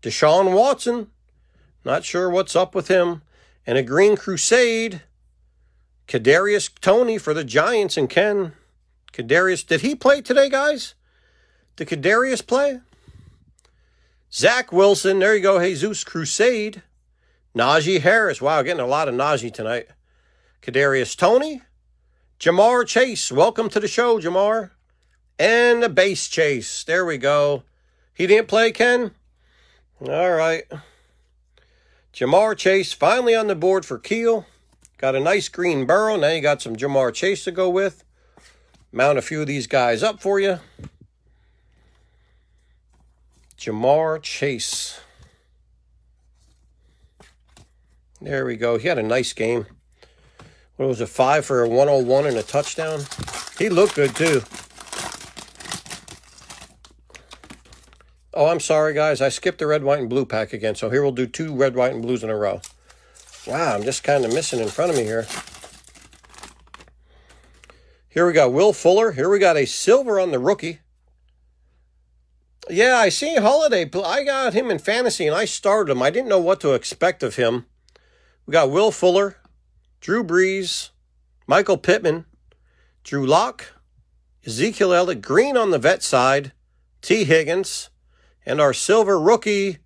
Deshaun Watson. Not sure what's up with him. And a Green Crusade. Kadarius Toney for the Giants and Ken. Kadarius, did he play today, guys? Did Kadarius play? Zach Wilson, there you go. Jesus Crusade. Najee Harris. Wow, getting a lot of Najee tonight. Kadarius Toney, Ja'Marr Chase. Welcome to the show, Ja'Marr. And the base chase. There we go. He didn't play, Ken? All right. Ja'Marr Chase finally on the board for Keel. Got a nice green burrow. Now you got some Ja'Marr Chase to go with. Mount a few of these guys up for you. Ja'Marr Chase. There we go. He had a nice game. What was it, five for a 101 and a touchdown? He looked good too. Oh, I'm sorry, guys. I skipped the red, white, and blue pack again. So here we'll do two red, white, and blues in a row. Wow, I'm just kind of missing in front of me here. Here we got Will Fuller. Here we got a silver on the rookie. Yeah, I see Holiday. I got him in fantasy, and I started him. I didn't know what to expect of him. We got Will Fuller, Drew Brees, Michael Pittman, Drew Lock, Ezekiel Elliott, Green on the vet side, Tee Higgins, and our silver rookie,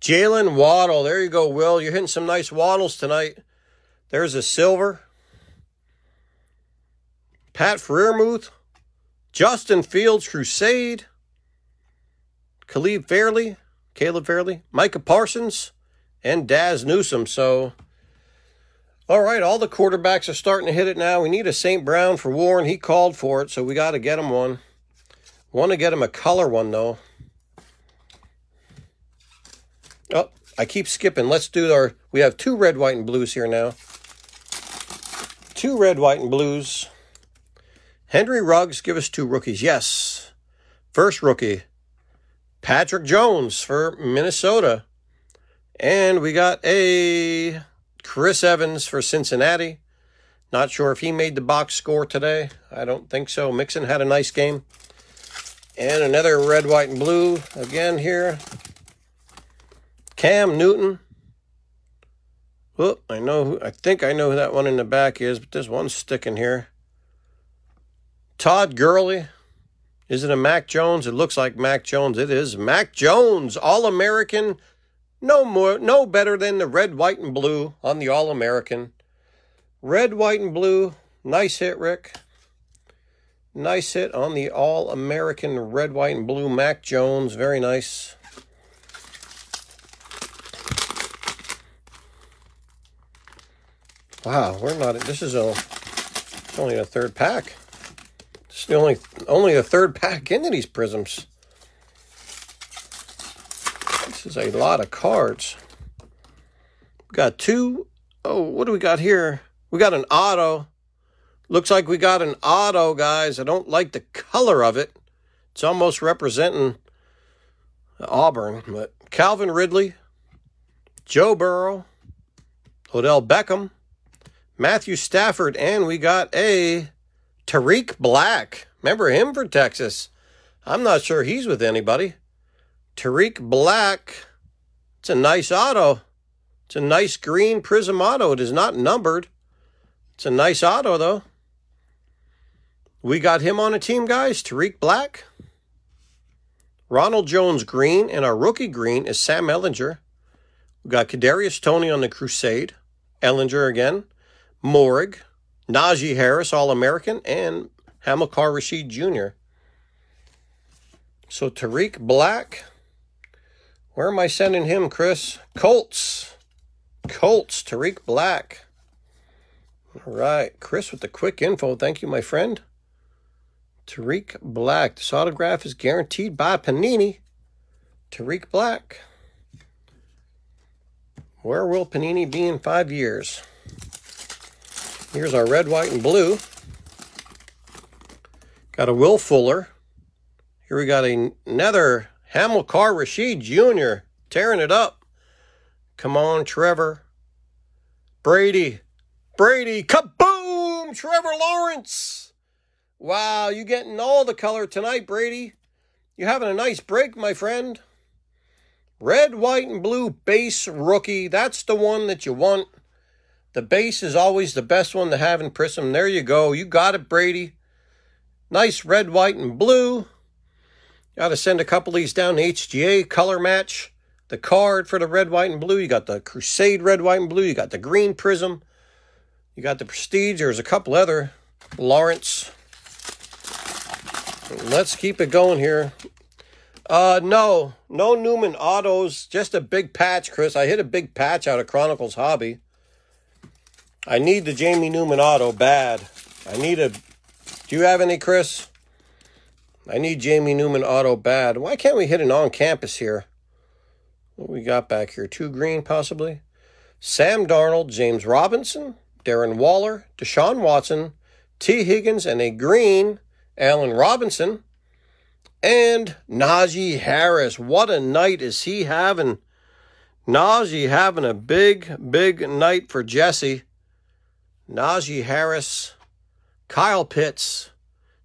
Jaylen Waddle. There you go, Will. You're hitting some nice waddles tonight. There's a silver. Pat Freiermuth, Justin Fields, Crusade, Caleb Farley, Caleb Farley, Micah Parsons, and Dazz Newsome. So, all right, all the quarterbacks are starting to hit it now. We need a St. Brown for Warren. He called for it, so we got to get him one. Want to get him a color one, though. Oh, I keep skipping. Let's do our... We have two red, white, and blues here now. Two red, white, and blues. Henry Ruggs, give us two rookies. Yes. First rookie, Patrick Jones for Minnesota. And we got a Chris Evans for Cincinnati. Not sure if he made the box score today. I don't think so. Mixon had a nice game. And another red, white, and blue again here. Cam Newton. Whoop, I know who, I think I know who that one in the back is, but there's one sticking here. Todd Gurley. Is it a Mac Jones? It looks like Mac Jones. It is Mac Jones, All American no more, no better than the red, white, and blue on the All American. Red, white, and blue. Nice hit, Rick. Nice hit on the All American red, white, and blue Mac Jones. Very nice. Wow, we're not. This is a only a third pack. It's the only only a third pack into these prizms. This is a lot of cards. We got two. Oh, what do we got here? We got an auto. Looks like we got an auto, guys. I don't like the color of it. It's almost representing Auburn. But Calvin Ridley, Joe Burrow, Odell Beckham, Matthew Stafford, and we got a Tarik Black. Remember him for Texas? I'm not sure he's with anybody. Tarik Black. It's a nice auto. It's a nice green Prizm auto. It is not numbered. It's a nice auto, though. We got him on a team, guys. Tarik Black. Ronald Jones green, and our rookie green is Sam Ehlinger. We got Kadarius Toney on the Crusade. Ehlinger again. Moehrig. Najee Harris, All American, and Hamilcar Rashed Jr. So Tarik Black. Where am I sending him, Chris? Colts. Colts, Tarik Black. All right. Chris with the quick info. Thank you, my friend. Tarik Black. This autograph is guaranteed by Panini. Tarik Black. Where will Panini be in five years? Here's our red, white, and blue. Got a Will Fuller. Here we got another Hamilcar Rashed Jr. tearing it up. Come on, Trevor. Brady. Brady. Kaboom! Trevor Lawrence. Wow, you getting all the color tonight, Brady. You having a nice break, my friend. Red, white, and blue base rookie. That's the one that you want. The base is always the best one to have in Prizm. There you go. You got it, Brady. Nice red, white, and blue. Got to send a couple of these down to HGA color match. The card for the red, white, and blue. You got the Crusade red, white, and blue. You got the green prizm. You got the Prestige. There's a couple other. Lawrence. Let's keep it going here. Uh, no, no Newman autos. Just a big patch, Chris. I hit a big patch out of Chronicles Hobby. I need the Jamie Newman auto bad. I need a. Do you have any, Chris? I need Jamie Newman auto bad. Why can't we hit an on campus here? What we got back here? Two green, possibly. Sam Darnold, James Robinson, Darren Waller, Deshaun Watson, T. Higgins, and a green, Allen Robinson, and Najee Harris. What a night is he having? Najee having a big, big night for Jesse. Najee Harris, Kyle Pitts,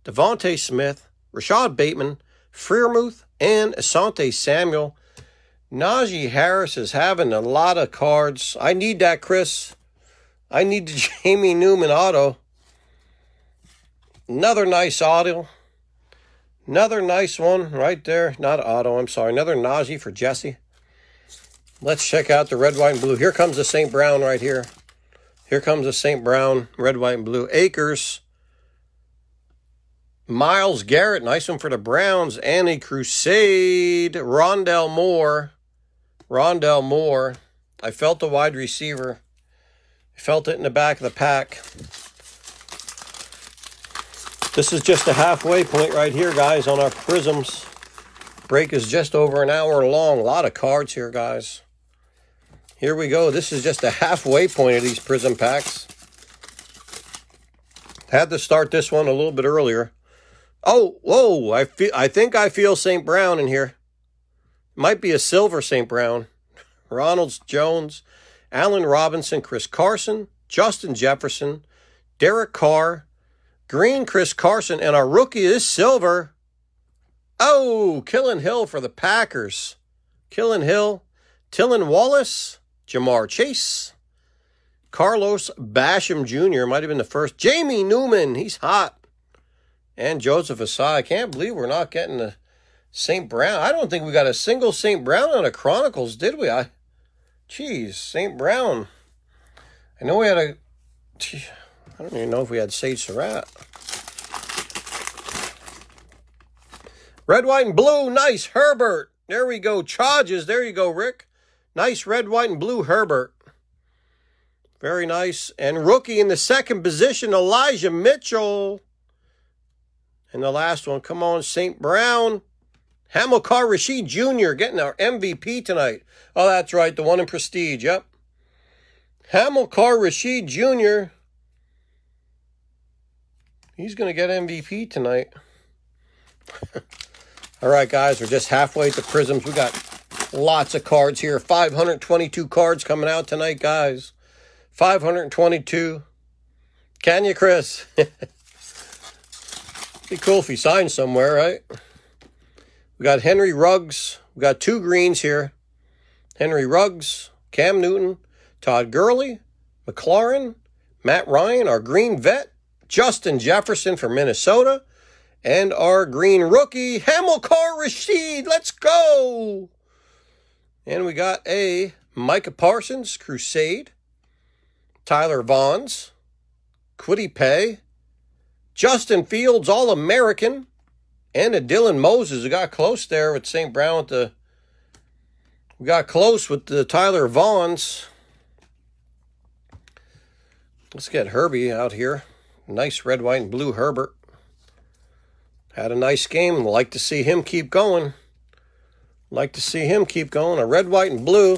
DeVonta Smith, Rashod Bateman, Freiermuth, and Asante Samuel. Najee Harris is having a lot of cards. I need that, Chris. I need the [laughs] Jamie Newman auto. Another nice auto. Another nice one right there. Not auto, I'm sorry. Another Najee for Jesse. Let's check out the red, white, and blue. Here comes the St. Brown right here. Here comes the St. Brown, red, white, and blue. Acres. Myles Garrett, nice one for the Browns. And a Crusade. Rondale Moore. Rondale Moore. I felt the wide receiver. I felt it in the back of the pack. This is just a halfway point right here, guys, on our prizms. Break is just over an hour long. A lot of cards here, guys. Here we go. This is just a halfway point of these prizm packs. Had to start this one a little bit earlier. Oh, whoa, I feel I think I feel St. Brown in here. Might be a silver St. Brown. [laughs] Ronalds Jones, Allen Robinson, Chris Carson, Justin Jefferson, Derek Carr, Green, Chris Carson, and our rookie is silver. Oh, Kylin Hill for the Packers. Kylin Hill, Tylan Wallace, Ja'Marr Chase, Carlos Basham Jr. might have been the first. Jamie Newman, he's hot. And Joseph Ossai. I can't believe we're not getting a St. Brown. I don't think we got a single St. Brown on the Chronicles, did we? I, Jeez, St. Brown. I know we had a. I don't even know if we had Sage Surratt. Red, white, and blue. Nice. Herbert. There we go. Charges. There you go, Rick. Nice red, white, and blue Herbert. Very nice. And rookie in the second position, Elijah Mitchell. And the last one, come on, St. Brown. Hamilcar Rashed Jr. getting our MVP tonight. Oh, that's right, the one in Prestige, yep. Hamilcar Rashed Jr. He's going to get MVP tonight. [laughs] All right, guys, we're just halfway to the Prizms. We got lots of cards here. 522 cards coming out tonight, guys. 522. Can you, Chris? [laughs] Be cool if he signed somewhere, right? We got Henry Ruggs. We got two greens here. Henry Ruggs, Cam Newton, Todd Gurley, McLaurin, Matt Ryan, our green vet, Justin Jefferson from Minnesota, and our green rookie, Hamilcar Rashed. Let's go! And we got a Micah Parsons, Crusade, Tyler Vaughns, Kwity Paye, Justin Fields, All American, and a Dylan Moses who got close there with St. Brown with the. We got close with the Tyler Vaughns. Let's get Herbie out here. Nice red, white, and blue Herbert. Had a nice game. Like to see him keep going. Like to see him keep going. A red, white, and blue.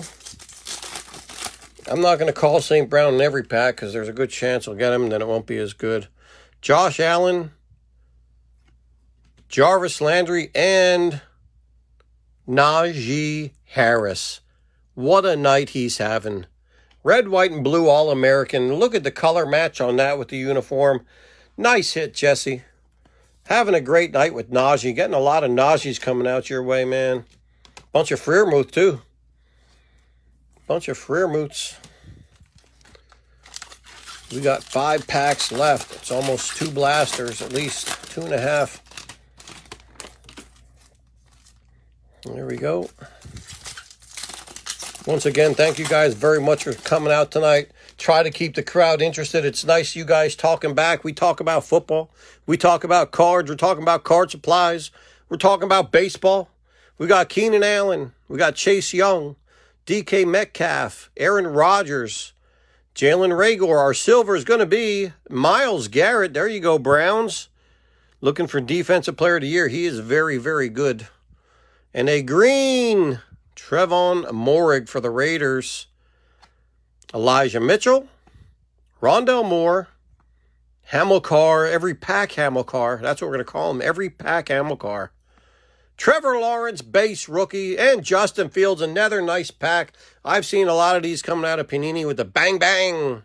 I'm not going to call St. Brown in every pack because there's a good chance I'll get him and then it won't be as good. Josh Allen, Jarvis Landry, and Najee Harris. What a night he's having. Red, white, and blue All American. Look at the color match on that with the uniform. Nice hit, Jesse. Having a great night with Najee. Getting a lot of Najees coming out your way, man. Bunch of Freiermuth, too. Bunch of Freiermuths. We got five packs left. It's almost two blasters, at least two and a half. There we go. Once again, thank you guys very much for coming out tonight. Try to keep the crowd interested. It's nice you guys talking back. We talk about football. We talk about cards. We're talking about card supplies. We're talking about baseball. We got Keenan Allen. We got Chase Young, DK Metcalf, Aaron Rodgers, Jalen Reagor. Our silver is going to be Myles Garrett. There you go, Browns. Looking for Defensive Player of the Year. He is very, very good. And a green Tre'von Moehrig for the Raiders. Elijah Mitchell, Rondale Moore, Hamilcar, every pack Hamilcar. That's what we're going to call him. Every pack Hamilcar. Trevor Lawrence, base rookie, and Justin Fields, another nice pack. I've seen a lot of these coming out of Panini with the bang bang.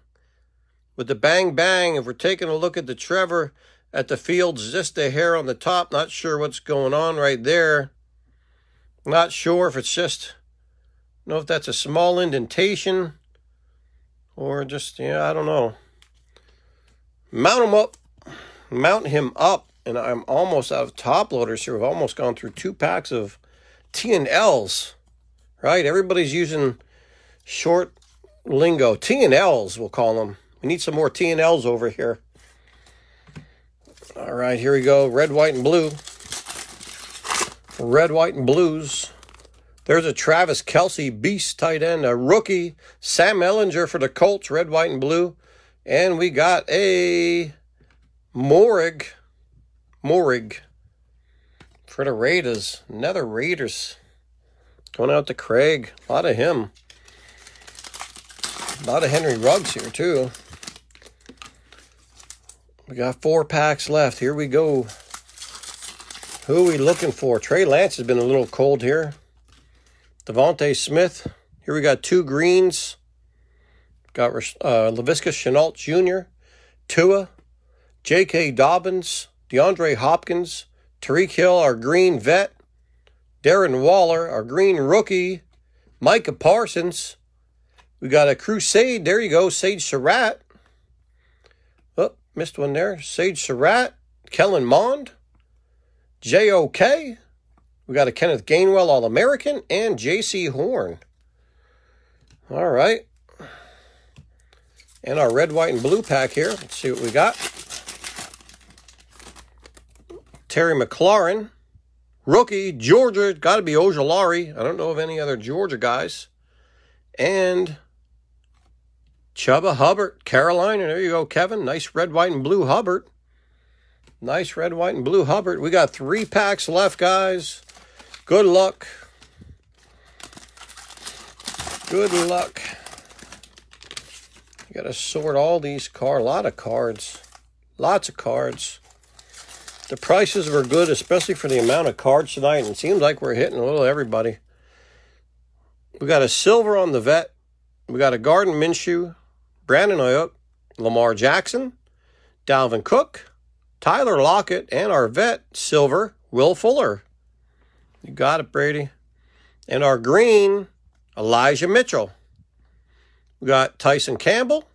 With the bang bang. If we're taking a look at the Trevor at the Fields, just a hair on the top. Not sure what's going on right there. Not sure if it's just, know if that's a small indentation or just, yeah, I don't know. Mount him up, mount him up, and I'm almost out of top loaders here. We've almost gone through two packs of T and L's, right? Everybody's using short lingo. T and L's, we'll call them. We need some more T and L's over here. All right, here we go. Red, white, and blue red, white, and blues. There's a Travis Kelce beast tight end, a rookie, Sam Ehlinger for the Colts, red, white, and blue. And we got a Moehrig, Moehrig for the Raiders. Another Raiders. Going out to Craig. A lot of him. A lot of Henry Ruggs here, too. We got four packs left. Here we go. Who are we looking for? Trey Lance has been a little cold here. DeVonta Smith. Here we got two greens. Got uh, Laviska Shenault Jr., Tua, J.K. Dobbins, DeAndre Hopkins, Tyreek Hill, our green vet, Darren Waller, our green rookie, Micah Parsons. We got a Crusade. There you go, Sage Surratt. Oh, missed one there. Sage Surratt, Kellen Mond, J.O.K. We got a Kenneth Gainwell All American and Jaycee Horn. All right. And our red, white, and blue pack here. Let's see what we got. Terry McLaurin. Rookie, Georgia. Got to be Ojulari. I don't know of any other Georgia guys. And Chuba Hubbard, Carolina. There you go, Kevin. Nice red, white, and blue Hubbard. Nice red, white, and blue Hubbard. We got three packs left, guys. Good luck. Good luck. You got to sort all these cards. A lot of cards. Lots of cards. The prices were good, especially for the amount of cards tonight. And it seems like we're hitting a little everybody. We got a silver on the vet. We got a Gardner Minshew, Brandon Aiyuk, Lamar Jackson, Dalvin Cook, Tyler Lockett, and our vet, silver, Will Fuller. You got it, Brady. And our green, Elijah Mitchell. We got Tyson Campbell,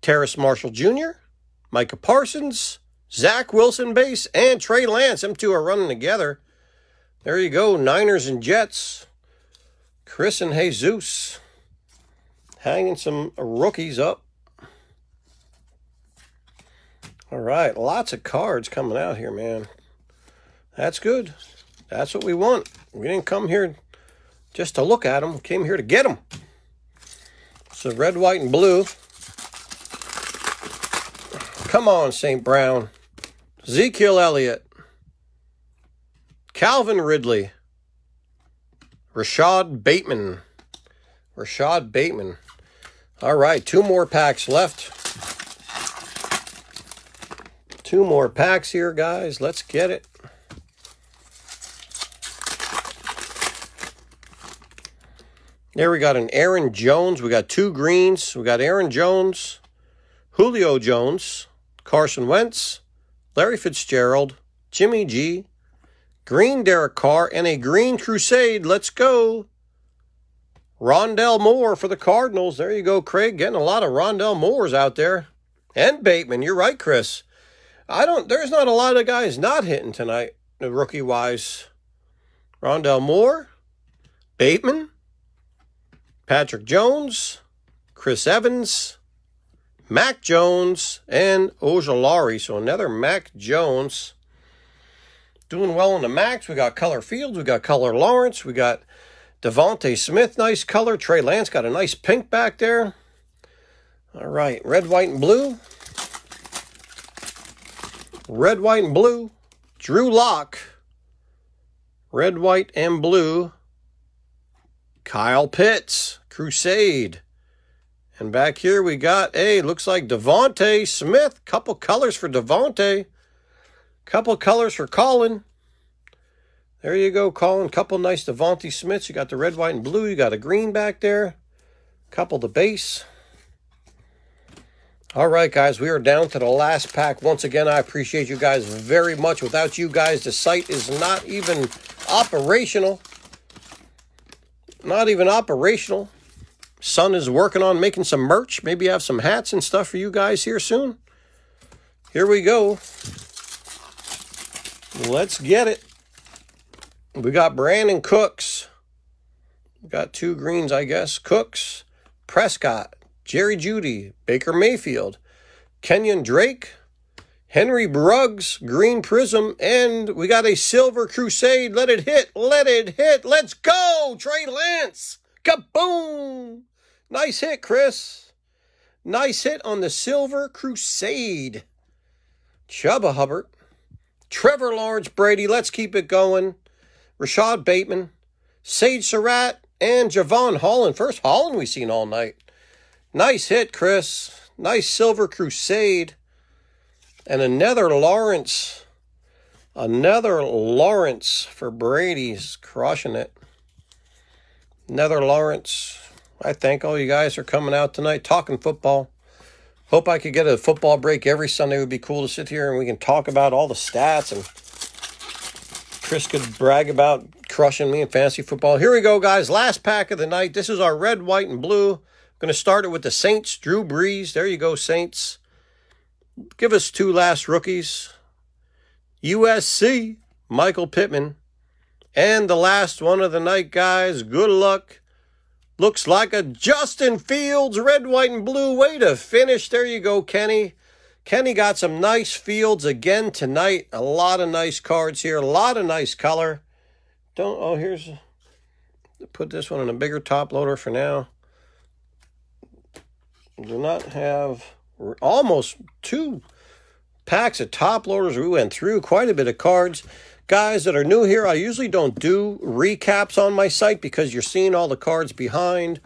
Terrace Marshall Jr., Micah Parsons, Zach Wilson base, and Trey Lance. Them two are running together. There you go, Niners and Jets. Chris and Jesus hanging some rookies up. All right, lots of cards coming out here, man. That's good. That's what we want. We didn't come here just to look at them. We came here to get them. So red, white, and blue. Come on, St. Brown. Ezekiel Elliott. Calvin Ridley. Rashod Bateman. Rashod Bateman. All right, two more packs left. Two more packs here, guys. Let's get it. There we got an Aaron Jones. We got two greens. We got Aaron Jones, Julio Jones, Carson Wentz, Larry Fitzgerald, Jimmy G, green Derek Carr, and a green Crusade. Let's go. Rondale Moore for the Cardinals. There you go, Craig. Getting a lot of Rondale Moores out there. And Bateman. You're right, Chris. I don't there's not a lot of guys not hitting tonight, rookie wise. Rondale Moore, Bateman, Patrick Jones, Chris Evans, Mac Jones, and Ojulari. So another Mac Jones. Doing well in the Max. We got Color Fields. We got Color Lawrence. We got DeVonta Smith. Nice color. Trey Lance got a nice pink back there. All right. Red, white, and blue. Red, white, and blue. Drew Lock. Red, white, and blue. Kyle Pitts, Crusade. And back here we got, hey, looks like DeVonta Smith. Couple colors for DeVonta. Couple colors for Colin. There you go, Colin. Couple nice DeVonta Smiths. You got the red, white, and blue. You got a green back there. Couple the base. All right, guys, we are down to the last pack. Once again, I appreciate you guys very much. Without you guys, the site is not even operational not even operational. Son is working on making some merch. Maybe have some hats and stuff for you guys here soon. Here we go. Let's get it. We got Brandin Cooks. We got two greens, I guess. Cooks, Prescott, Jerry Jeudy, Baker Mayfield, Kenyon Drake, Henry Bruggs, Green Prizm, and we got a Silver Crusade. Let it hit, let it hit. Let's go, Trey Lance. Kaboom! Nice hit, Chris. Nice hit on the Silver Crusade. Chuba Hubbard. Trevor Lawrence Brady. Let's keep it going. Rashod Bateman. Sage Surratt. And Jevon Holland. First Holland we've seen all night. Nice hit, Chris. Nice Silver Crusade. And another Lawrence. Another Lawrence for Brady's crushing it. Another Lawrence. I thank all you guys for coming out tonight talking football. Hope I could get a football break every Sunday. It would be cool to sit here and we can talk about all the stats and Chris could brag about crushing me in fantasy football. Here we go, guys. Last pack of the night. This is our red, white, and blue. I'm going to start it with the Saints, Drew Brees. There you go, Saints. Give us two last rookies USC, Michael Pittman. And the last one of the night, guys. Good luck. Looks like a Justin Fields red, white, and blue way to finish. There you go, Kenny. Kenny got some nice fields again tonight. A lot of nice cards here. A lot of nice color. Don't, oh, here's, put this one in a bigger top loader for now. Do not have almost two packs of top loaders. We went through quite a bit of cards. Guys that are new here, I usually don't do recaps on my site because you're seeing all the cards behind.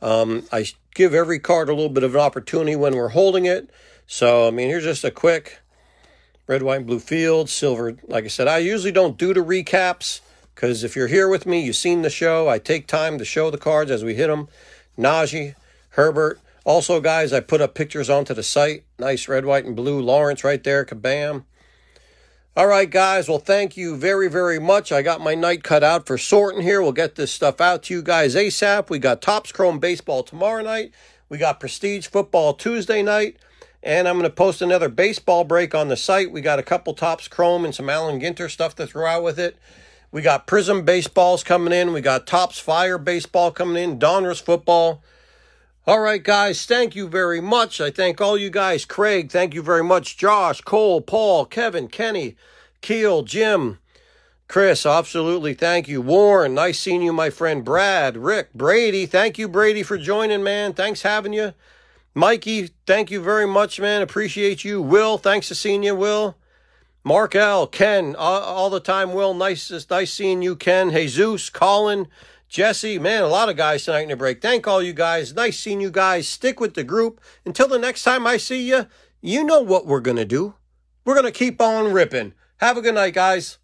Um, I give every card a little bit of an opportunity when we're holding it. So, I mean, here's just a quick red, white, and blue field, silver. Like I said, I usually don't do the recaps because if you're here with me, you've seen the show. I take time to show the cards as we hit them. Najee, Herbert, also, guys, I put up pictures onto the site. Nice red, white, and blue Lawrence right there. Kabam. All right, guys. Well, thank you very, very much. I got my night cut out for sorting here. We'll get this stuff out to you guys ASAP. We got Topps Chrome Baseball tomorrow night. We got Prestige Football Tuesday night. And I'm going to post another baseball break on the site. We got a couple Topps Chrome and some Allen Ginter stuff to throw out with it. We got Prizm baseballs coming in. We got Topps Fire baseball coming in. Donruss football. All right, guys, thank you very much. I thank all you guys. Craig, thank you very much. Josh, Cole, Paul, Kevin, Kenny, Keel, Jim, Chris, absolutely thank you. Warren, nice seeing you, my friend. Brad, Rick, Brady, thank you, Brady, for joining, man. Thanks having you. Mikey, thank you very much, man. Appreciate you. Will, thanks for seeing you, Will. Mark L, Ken, all, all the time, Will. Nice, nice seeing you, Ken. Jesus, Colin, Jesse, man, a lot of guys tonight in the break. Thank all you guys. Nice seeing you guys. Stick with the group. Until the next time I see you, you know what we're going to do. We're going to keep on ripping. Have a good night, guys.